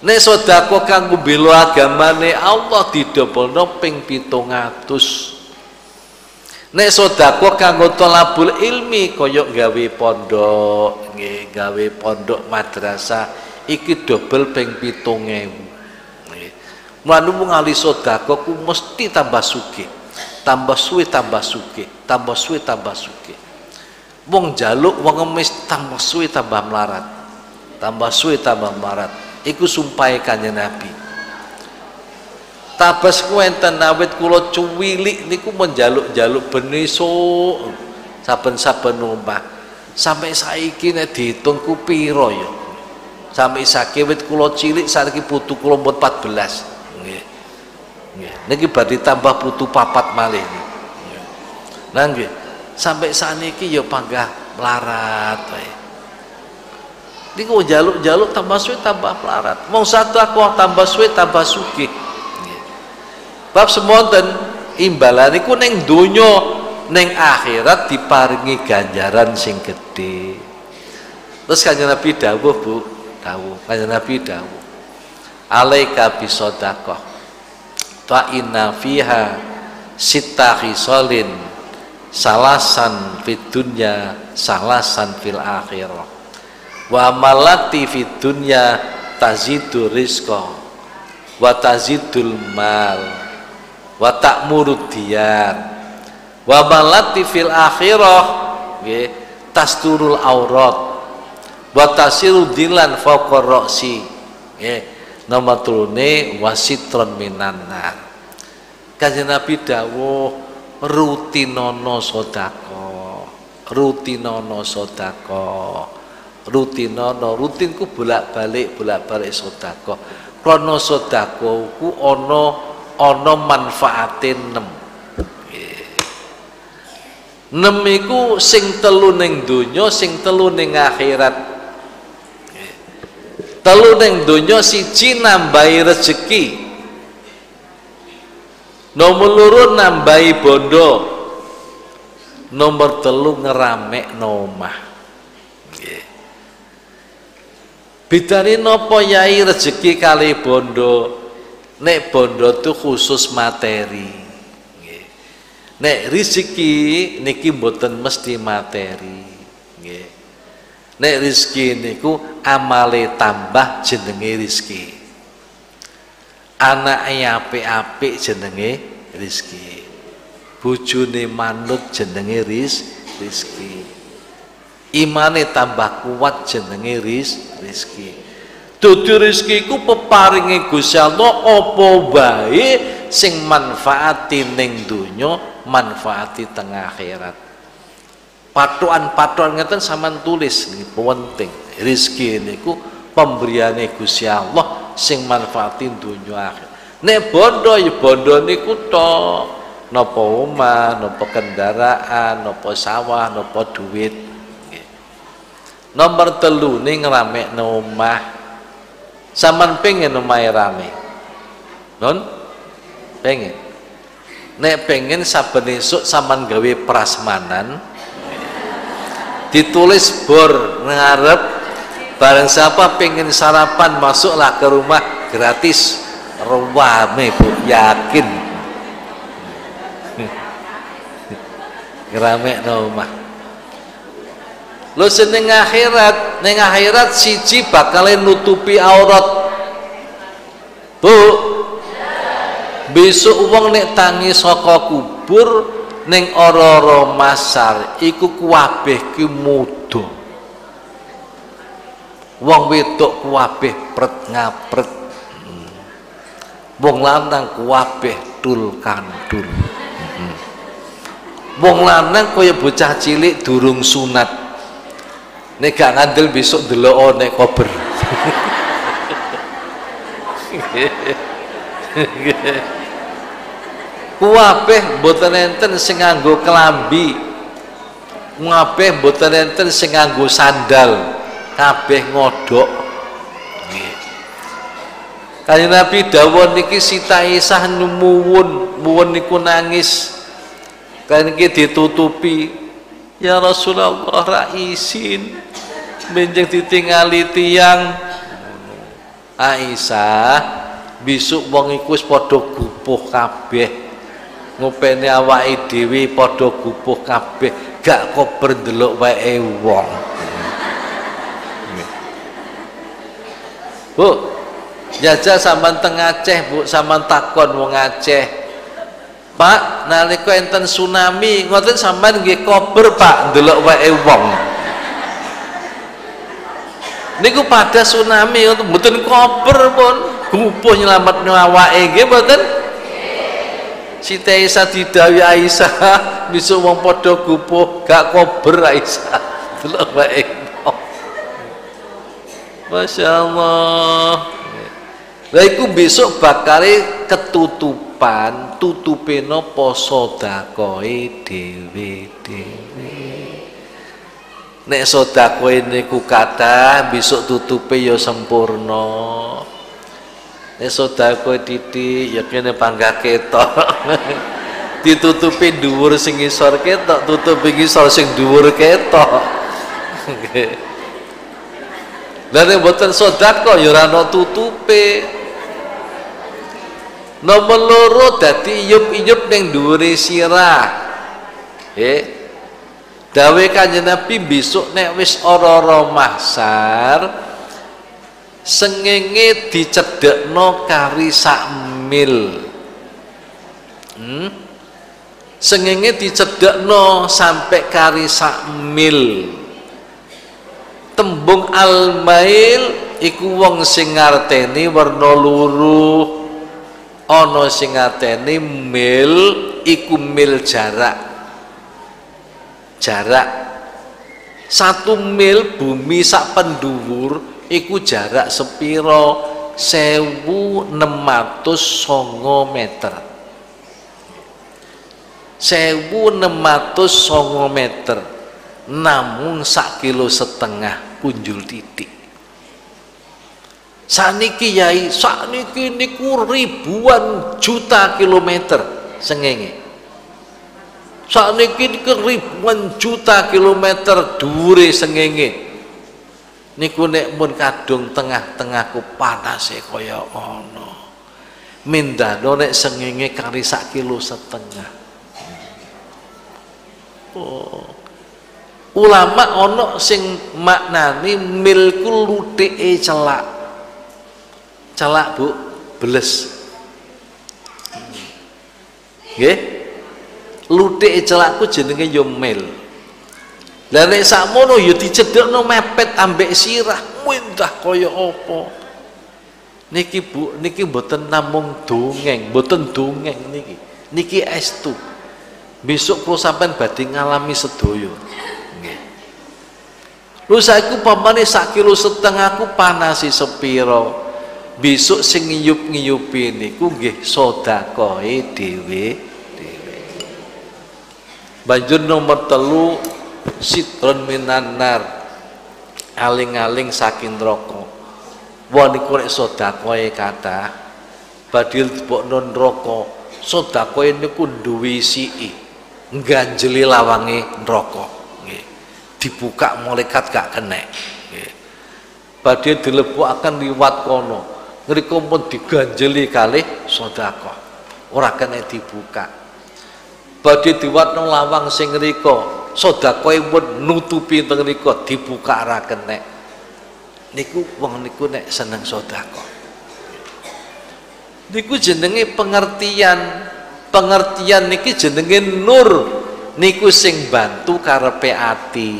Nek sedekah kanggo bela agamane Allah didobelno ping 700. Nek sedekah kanggo tolabul ilmi kaya gawe pondok, gawe pondok madrasah iki dobel ping 7000. Mulane wong ahli sedekah ku mesti tambah sugih. Tambah suwe tambah sugih, tambah suwe tambah sugih. Wong jaluk wong ngemis tambah suwe tambah melarat. Tambah suwe tambah melarat. Iku sumpahe Kanjeng Nabi. Tabas kuwenten awit kula cuwilik niku menjaluk-jaluk beneso saben-saben omah. Sampai saiki nek dihitung ku ya? Sampai saiki wit kula cilik saiki putu kula 14 niki badhe tambah putu papat malih nah nggih. Sampai saniki ya panggah melarat wae. Niku jaluk-jaluk tambah suwe tambah melarat. Mau satu aku tambah suwe tambah sugih. Bab semonten imbalan niku ning donya ning akhirat diparingi ganjaran sing terus kanjeng Nabi dawuh Bu. Dawuh. Kanjeng Nabi dawuh. Alaika bisadaqah fa inna fiha sita khisalin salasan fid dunya salasan fil akhirah. Wa malati fid dunya tazidu rizqa wa tazidul mal wa ta'muru diyar wa malati fil akhirah nggih tasturul aurat wa tasiru dilan fawqa ra'si nggih nama turune wasitron minanar kanjeng Nabi dawuh rutinono sodako rutinono sodako rutinono rutin ku bolak balik bolak balik sodako krono sodako ku ono ono manfaatin nem. Nem iku sing telu ning sing telu ning akhirat telu ning donya siji nambahi rezeki. Nomor loro nambahi bondo. Nomor telu ngeramek nomah bedane napa yai rezeki kali bondo? Nek bondo itu khusus materi. Nek rezeki niki mboten mesti materi nek rizki niku amale tambah jenenge rizki anak apik-apik jenenge rizki bojone manut jenenge riz rizki imane tambah kuat jenenge riz rizki dudu rizki ku peparinge Gusti Allah apa wae sing manfaati ning donya manfaati tengah akhirat patuan-patuan ngeten sampean tulis ini penting. Rezeki niku pemberiane Gusti Allah sing manfaatin dunia akhir nek bondo ya bondo niku to napa omah napa kendaraan napa sawah napa duit. Nomor telu ning rame omah. Sampean pengen omahe rame? Non pengen. Nek pengen saben esuk gawe prasmanan ditulis bor ngarep bareng siapa pengen sarapan masuklah ke rumah gratis. Rame bu yakin. Rame no rumah lo seneng akhirat neng akhirat siji bakalin nutupi aurat. Bu besok uang nek tangi saka kubur ning ora-ora masar iku kuwabeh ki muda wong wedok kuwabeh pret ngapret. Wong lanang kuwabeh tul kandul hmm. wong lanang kaya bocah cilik durung sunat. Nek gak ngandel besok delok nek kober kuwabeh mboten enten sing nganggo kelambi ngabeh mboten enten sing nganggo sandal. Kabeh ngodok Kanjeng Nabi dawuh niki Sita Isah numuwun. Muwun niku nangis. Kan iki ditutupi. Ya Rasulullah ra isin benjeng ditingali tiang Aisyah besok wong iku wis padha gupuh kabeh ngopeni awake dhewe padha gupuh kabeh gak kober ndelok wae wong. Bu jajah sampean teng Aceh Bu. Sampean takon wong Aceh. Pak nalika enten tsunami ngoten sampean nggih kober Pak ndelok wae wong. Niku pada tsunami mboten kober pun. Gupuh nyelametno awake nggih mboten Siti Aisyah didawi Aisyah. Besok wong padha gupuh gak kober Aisyah. Delok wae. Masya Allah. Lah iku besok bakare ketutupan tutupe napa sedekahe dhewe-dhewe. Nek sedekahe niku kathah besok tutupe ya sempurna Nek sedekah titik ya kene panggah ketok. Ditutupi dhuwur sing isor tutupi ngisor sing dhuwur ketok. Lah nek mboten sedekah ya ora tutupe. Nomor loro dadi iyup-iyup ning dhuwure sirah. Nggih. Dawe kanjeng Nabi besok nek wis ora-ora mahsar, sengenge dicedekno kari sak mil. Hmm? sengenge dicedekno sampai kari sak mil. Tembung al mail iku wong sing ngarteni warna luru. Ana sing ngarteni mil iku mil jarak. Jarak. Satu mil bumi sak penduwur iku jarak sepiro sewu songo meter. Sewu songo meter. Namun sak kilo setengah kunjul titik. Saniki yai saniki niku ribuan juta kilometer sengenge. Saniki niku ribuan juta kilometer dure sengenge niku nek mun kadung tengah-tengahku panase kaya ana. Mindano nek sengenge kari sak kilo setengah. Oh. ulama ana sing maknani milku lutike celak. Celak bu. Beles. Nggih. Lutike celakku jenenge yo mil lah nek sakmono ya dicedhekno mepet ambek sirah, muntah kaya apa. Niki Bu, niki mboten namung dongeng, mboten dongeng niki. Niki estu. Besok kula sampean badhe ngalami sedaya. Nggih. Lu saiki pamane sak kilo setengah ku panasi sepiro. Besok sing ngiyup-ngiyupi niku nggih sedekahe dhewe dhewe. Banjur nomor telu sitron minan nar aling-aling saking neraka. Wah niku nek sedekahe kata badil dibokno neraka. Sedekahe niku duwe isiki ngganjeli lawange neraka. Nggih. Dibuka malaikat gak kena. Nggih. Badhe dilebokaken liwat kono. Ngriko pun diganjeli kalih sedekah ora kena dibuka. Badhe diwatno lawang sing ngriko sedekah pun nutupi teng dibuka ra kenek niku wong niku nek seneng sedekah. Niku jenenge pengertian. Pengertian niki jenenge nur. Niku sing bantu karepe ati.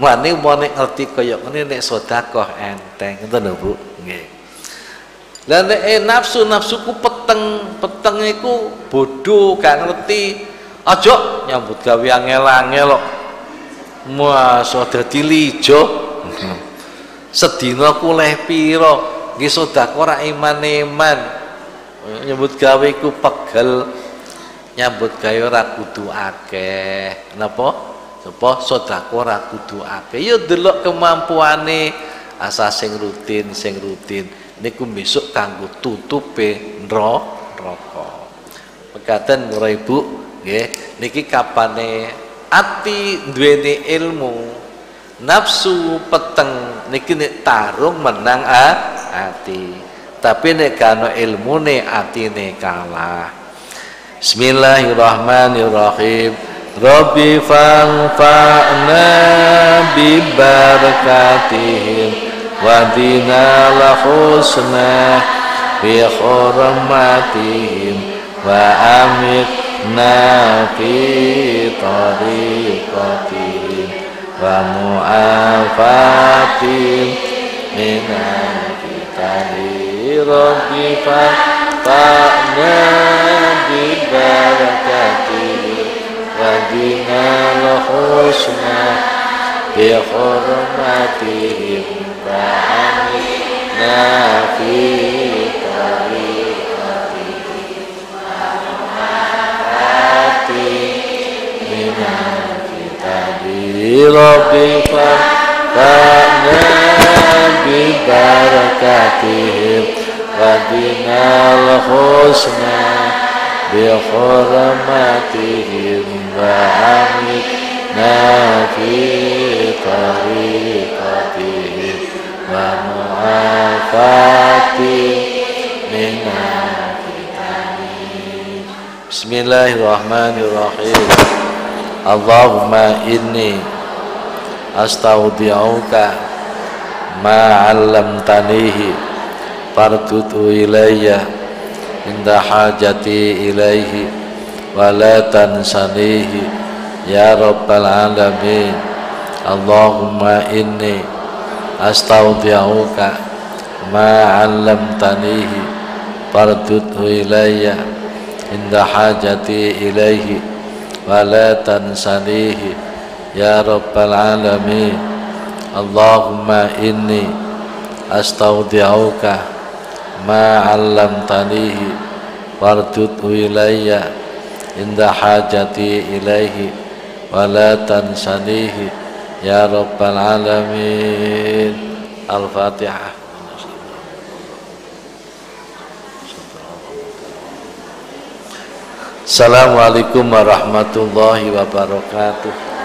Mau nek ngerti kaya ngene nek sedekah enteng ngoten lho Bu. Nggih. Lah nek eh, nafsu nafsuku peteng. Peteng iku bodoh gak ngerti. Aja nyambut gawe angel-angel kok. Masa dadi lijo sedina kuleh pira? Nggih ora iman-iman. Nyambut gawe ku pegel. Nyambut gawe ora kudu akeh. Napa? Sapa sedekah ora kudu akeh. Ya delok kemampuane. Asa sing rutin sing rutin. Niku besok kanggo tutupe neraka mekaten para ibu nggih. Niki kapane ati duweni ilmu nafsu peteng niki nek tarung menang ati. Tapi nek kano ilmune atine kalah. Bismillahirrahmanirrahim. Rabbi fanfa'na bi barakatihim wa dina lahusna bi hurmatihim wa amitna fi tariqatihim wa mu'afatihim minan fitani Rabbi fanfa'na bi barakatihim ودنا الحسنى بحرمتهم فعملنا في الكتاب ربك فأنا ببركاتهم ودنا الحسنى بحرمتهم وعملنا في طريقتهم ومعافاتهم من الفتن بسم الله الرحمن الرحيم اللهم إني astaudhi'uka ma 'allamtanihi partutu ilayya inda hajati ilaihi wa la tansanihi ya rabbal alamin. Allahumma inni astaudhi'uka ma 'allamtanihi partutu ilayya inda hajati ilaihi wa la tansanihi ya rabbal alamin. Allahumma inni astaudi'uka ma 'allamtanihi wardudhu ilayya inda hajati ilaihi wa la ya rabbal alamin. Al-fatihah Assalamualaikum warahmatullahi wabarakatuh